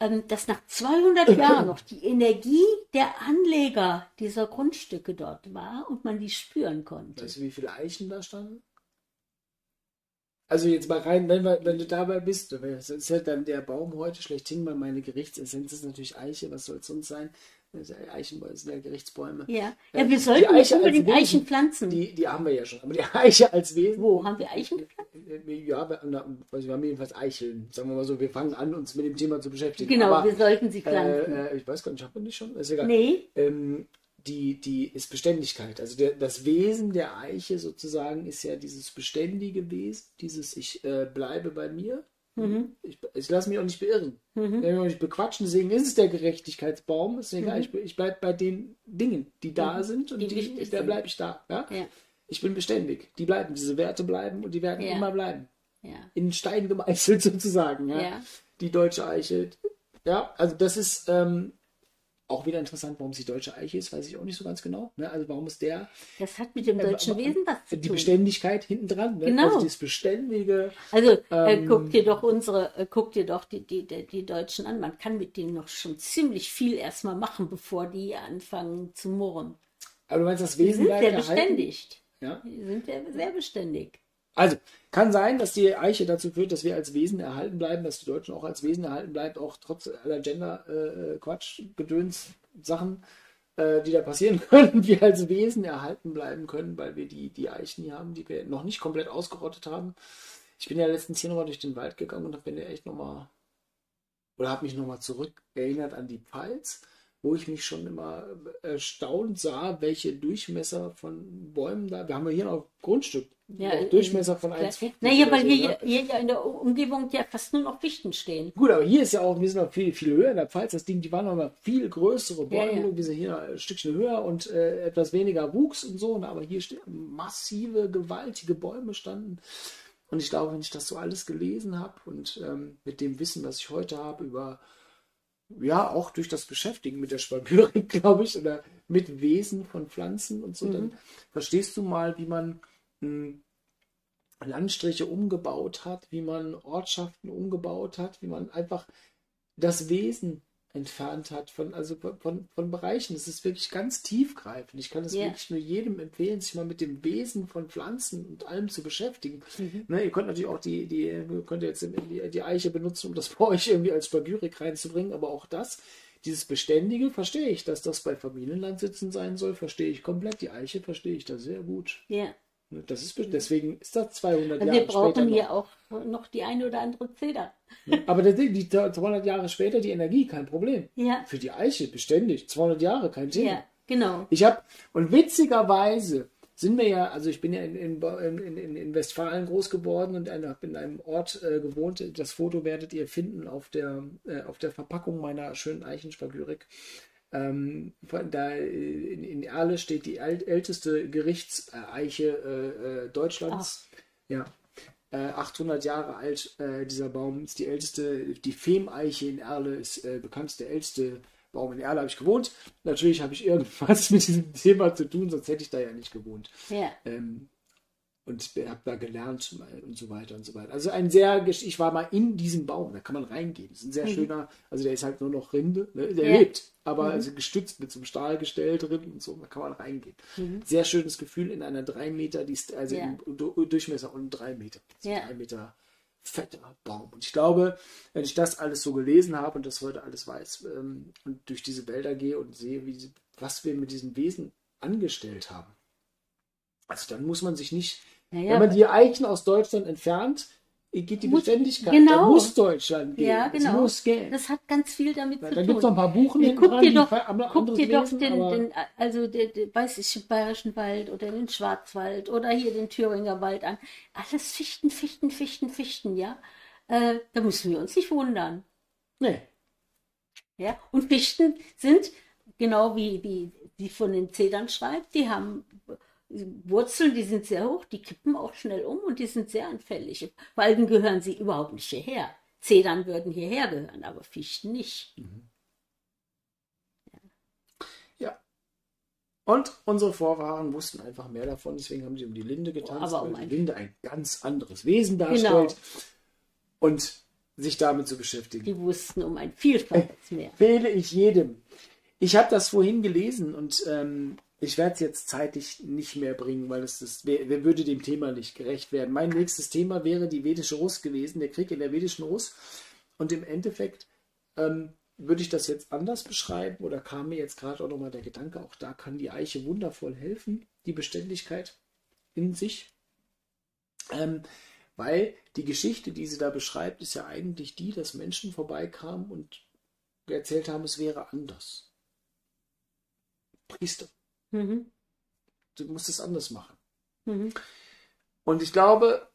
ähm, dass nach 200 Jahren noch die Energie der Anleger dieser Grundstücke dort war und man die spüren konnte. Weißt du, wie viele Eichen da standen? Also jetzt mal rein, wenn, wir, wenn du dabei bist, das ist ja dann der Baum heute schlechthin, weil meine Gerichtsessenz ist natürlich Eiche, was soll es sonst sein? Eichenbäume sind ja Gerichtsbäume. Ja, ja wir sollten nicht unbedingt Wesen, Eichen pflanzen. Die, die haben wir ja schon, aber die Eiche als Wesen. Wo, haben wir Eichen gepflanzt? Ja, wir, wir haben jedenfalls Eicheln. Sagen wir mal so, wir fangen an, uns mit dem Thema zu beschäftigen. Genau, aber, wir sollten sie pflanzen. Äh, ich weiß gar nicht, haben wir die schon? Ist egal. Nee. Ähm, die, die ist Beständigkeit. Also der, das Wesen der Eiche sozusagen ist ja dieses beständige Wesen, dieses Ich äh, bleibe bei mir. Mhm. Ich, ich lasse mich auch nicht beirren. Mhm. Wenn wir nicht bequatschen, deswegen ist es der Gerechtigkeitsbaum. Egal, mhm. ich, ich bleibe bei den Dingen, die da mhm. sind und die, die da bleibe ich da. Ja? ja? Ich bin beständig. Die bleiben, diese Werte bleiben und die werden ja. immer bleiben. Ja. In Stein gemeißelt sozusagen. Ja? Die deutsche Eiche. Ja, also das ist, ähm, auch wieder interessant, warum es die deutsche Eiche ist, weiß ich auch nicht so ganz genau. Ne? Also warum ist der. Das hat mit dem äh, deutschen äh, Wesen was zu tun. Die Beständigkeit hinten dran. Ne? Genau. Also das Beständige. Also äh, ähm, guck dir doch unsere, äh, guck dir doch die, die, die, die, Deutschen an. Man kann mit denen noch schon ziemlich viel erstmal machen, bevor die anfangen zu murren. Aber du meinst, das Wesen die sind sehr beständigt. Ja? Die sind sehr, sehr beständig. Also, kann sein, dass die Eiche dazu führt, dass wir als Wesen erhalten bleiben, dass die Deutschen auch als Wesen erhalten bleiben, auch trotz aller Gender-Quatsch, äh, äh, die da passieren können, wir als Wesen erhalten bleiben können, weil wir die, die Eichen hier haben, die wir noch nicht komplett ausgerottet haben. Ich bin ja letztens hier nochmal durch den Wald gegangen und habe mir echt nochmal, oder habe mich nochmal zurück erinnert an die Pfalz wo ich mich schon immer erstaunt sah, welche Durchmesser von Bäumen da. Wir haben ja hier noch Grundstück. Ja, Durchmesser von 1,50. Naja, weil hier, so, hier, hier in der Umgebung ja fast nur noch Fichten stehen. Gut, aber hier ist ja auch, wir sind noch viel, viel höher in der Pfalz. Das Ding, die waren noch mal viel größere Bäume. Ja, ja. Wir sind hier ein Stückchen höher und äh, etwas weniger Wuchs und so. Aber hier stehen massive, gewaltige Bäume standen. Und ich glaube, wenn ich das so alles gelesen habe und ähm, mit dem Wissen, was ich heute habe über ja, auch durch das Beschäftigen mit der Spagyrik, glaube ich, oder mit Wesen von Pflanzen und so, mhm. dann verstehst du mal, wie man Landstriche umgebaut hat, wie man Ortschaften umgebaut hat, wie man einfach das Wesen entfernt hat von, also von, von Bereichen. Es ist wirklich ganz tiefgreifend. Ich kann es yeah. wirklich nur jedem empfehlen, sich mal mit dem Wesen von Pflanzen und allem zu beschäftigen. Mhm. Ne, ihr könnt natürlich auch die, die, könnt jetzt die, die Eiche benutzen, um das bei euch irgendwie als Spagyrik reinzubringen, aber auch das, dieses Beständige, verstehe ich, dass das bei Familienlandsitzen sein soll, verstehe ich komplett. Die Eiche verstehe ich da sehr gut. Ja. Yeah. Ne, das ist, deswegen ist das 200 Jahre später. Wir brauchen hier auch noch die eine oder andere Zeder. Aber das, die 200 Jahre später die Energie, kein Problem. Ja. Für die Eiche beständig. 200 Jahre, kein Thema. Ja, genau. Ich habe, und witzigerweise sind wir ja, also ich bin ja in, in, in, in Westfalen groß geworden und habe in einem Ort äh, gewohnt. Das Foto werdet ihr finden auf der, äh, auf der Verpackung meiner schönen Eichenspagyrik. Ähm, da äh, in, in Erle steht die älteste Gerichtseiche äh, äh, Deutschlands. Ach. Ja. Äh, 800 Jahre alt, äh, dieser Baum ist die älteste. Die Fehmeiche in Erle ist äh, bekannteste, älteste Baum in Erle habe ich gewohnt. Natürlich habe ich irgendwas mit diesem Thema zu tun, sonst hätte ich da ja nicht gewohnt. Ja. Ähm, und habe da gelernt und so weiter und so weiter. Also ein sehr, ich war mal in diesem Baum, da kann man reingehen. Das ist ein sehr mhm. schöner, also der ist halt nur noch Rinde, ne? der ja. lebt, aber mhm. also gestützt mit so einem Stahlgestell drin und so, da kann man reingehen. Mhm. Sehr schönes Gefühl in einer drei Meter, die ist also ja. im Durchmesser und drei Meter. Ja. Drei Meter fetter Baum. Und ich glaube, wenn ich das alles so gelesen habe und das heute alles weiß ähm, und durch diese Wälder gehe und sehe, wie, was wir mit diesem Wesen angestellt haben, also dann muss man sich nicht naja, Wenn man die Eichen aus Deutschland entfernt, geht die Beständigkeit. Genau. Da muss Deutschland gehen. Ja, genau. Das muss gehen. Das hat ganz viel damit ja, zu tun. gibt es noch ein paar Buchen ja, guck dir doch, guck dir doch den, den, also den, den, weiß ich, Bayerischen Wald oder den Schwarzwald oder hier den Thüringer Wald an. Alles Fichten, Fichten, Fichten, Fichten, ja. Äh, da müssen wir uns nicht wundern. Nee. Ja, und Fichten sind, genau wie, wie die von den Zedern schreibt, die haben Wurzeln, die sind sehr hoch, die kippen auch schnell um und die sind sehr anfällig. Allem gehören sie überhaupt nicht hierher. Zedern würden hierher gehören, aber Fichten nicht. Mhm. Ja. ja. Und unsere Vorfahren wussten einfach mehr davon, deswegen haben sie um die Linde getanzt, Aber um weil die Linde ein ganz anderes Wesen darstellt. Genau. Und sich damit zu beschäftigen. Die wussten um ein Vielfaches mehr. Empfehle ich jedem. Ich habe das vorhin gelesen und ähm, ich werde es jetzt zeitlich nicht mehr bringen, weil es das, wer, wer würde dem Thema nicht gerecht werden. Mein nächstes Thema wäre die vedische Russ gewesen, der Krieg in der vedischen Russ. Und im Endeffekt ähm, würde ich das jetzt anders beschreiben oder kam mir jetzt gerade auch nochmal der Gedanke, auch da kann die Eiche wundervoll helfen, die Beständigkeit in sich. Ähm, weil die Geschichte, die sie da beschreibt, ist ja eigentlich die, dass Menschen vorbeikamen und erzählt haben, es wäre anders. Priester, Mhm. du musst es anders machen. Mhm. Und ich glaube,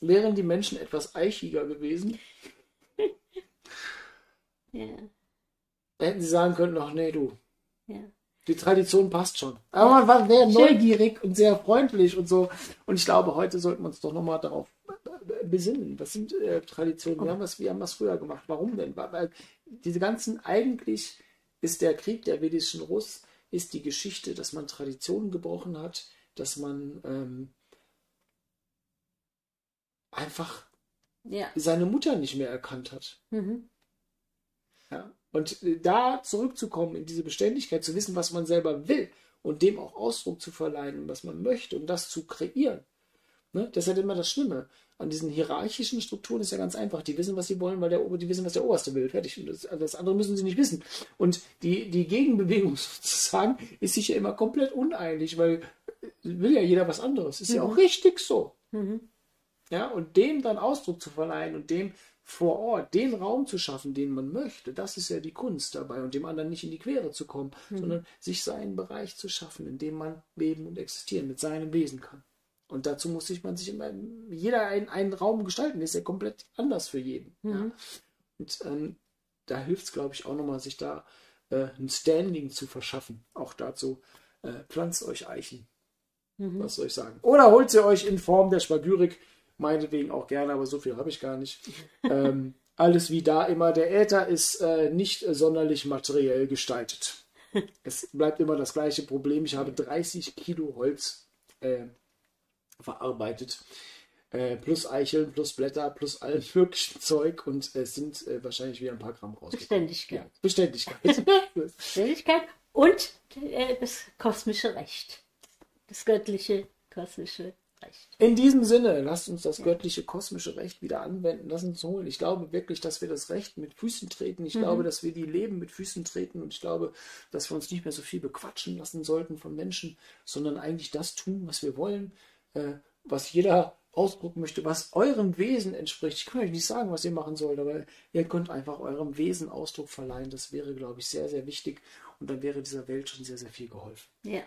wären die Menschen etwas eichiger gewesen, Ja, hätten sie sagen können, ach nee, du, ja. die Tradition passt schon. Aber man war sehr Schön. neugierig und sehr freundlich und so. Und ich glaube, heute sollten wir uns doch nochmal darauf besinnen. Was sind äh, Traditionen? Wir haben was, wir haben was früher gemacht. Warum denn? Weil, weil diese ganzen, eigentlich ist der Krieg der vedischen Russ, ist die Geschichte, dass man Traditionen gebrochen hat, dass man ähm, einfach Ja. seine Mutter nicht mehr erkannt hat. Mhm. Ja. Und äh, da zurückzukommen, in diese Beständigkeit, zu wissen, was man selber will und dem auch Ausdruck zu verleihen, was man möchte und das zu kreieren. Ne? Das ist halt immer das Schlimme. An diesen hierarchischen Strukturen ist ja ganz einfach. Die wissen, was sie wollen, weil der Ober, die wissen, was der Oberste will. Fertig. Und das, also das andere müssen sie nicht wissen. Und die, die Gegenbewegung sozusagen ist sich ja immer komplett uneinig, weil äh, will ja jeder was anderes. Ist ja auch richtig so. Mhm. Ja, und dem dann Ausdruck zu verleihen und dem vor Ort den Raum zu schaffen, den man möchte, das ist ja die Kunst dabei und dem anderen nicht in die Quere zu kommen, sondern sich seinen Bereich zu schaffen, in dem man leben und existieren mit seinem Wesen kann. Und dazu muss sich man sich immer jeder einen, einen Raum gestalten, der ist ja komplett anders für jeden. Ja. Und ähm, da hilft es, glaube ich, auch nochmal, sich da äh, ein Standing zu verschaffen. Auch dazu äh, pflanzt euch Eichen. Was soll ich sagen? Oder holt sie euch in Form der Spagyrik, meinetwegen auch gerne, aber so viel habe ich gar nicht. ähm, alles wie da immer. Der Äther ist äh, nicht sonderlich materiell gestaltet. es bleibt immer das gleiche Problem. Ich habe 30 Kilo Holz äh, verarbeitet. Äh, plus Eicheln, plus Blätter, plus all möglichen Zeug und es sind äh, wahrscheinlich wieder ein paar Gramm rausgekommen. Beständigkeit. Ja, Beständigkeit. Beständigkeit und äh, das kosmische Recht. Das göttliche kosmische Recht. In diesem Sinne, lasst uns das göttliche kosmische Recht wieder anwenden, lasst uns holen. Ich glaube wirklich, dass wir das Recht mit Füßen treten. Ich glaube, dass wir die Leben mit Füßen treten und ich glaube, dass wir uns nicht mehr so viel bequatschen lassen sollten von Menschen, sondern eigentlich das tun, was wir wollen, äh, was jeder ausdrucken möchte, was eurem Wesen entspricht. Ich kann euch nicht sagen, was ihr machen sollt, aber ihr könnt einfach eurem Wesen Ausdruck verleihen. Das wäre, glaube ich, sehr, sehr wichtig und dann wäre dieser Welt schon sehr, sehr viel geholfen. Ja.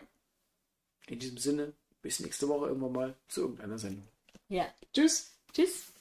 In diesem Sinne, bis nächste Woche irgendwann mal zu irgendeiner Sendung. Ja. Tschüss! Tschüss.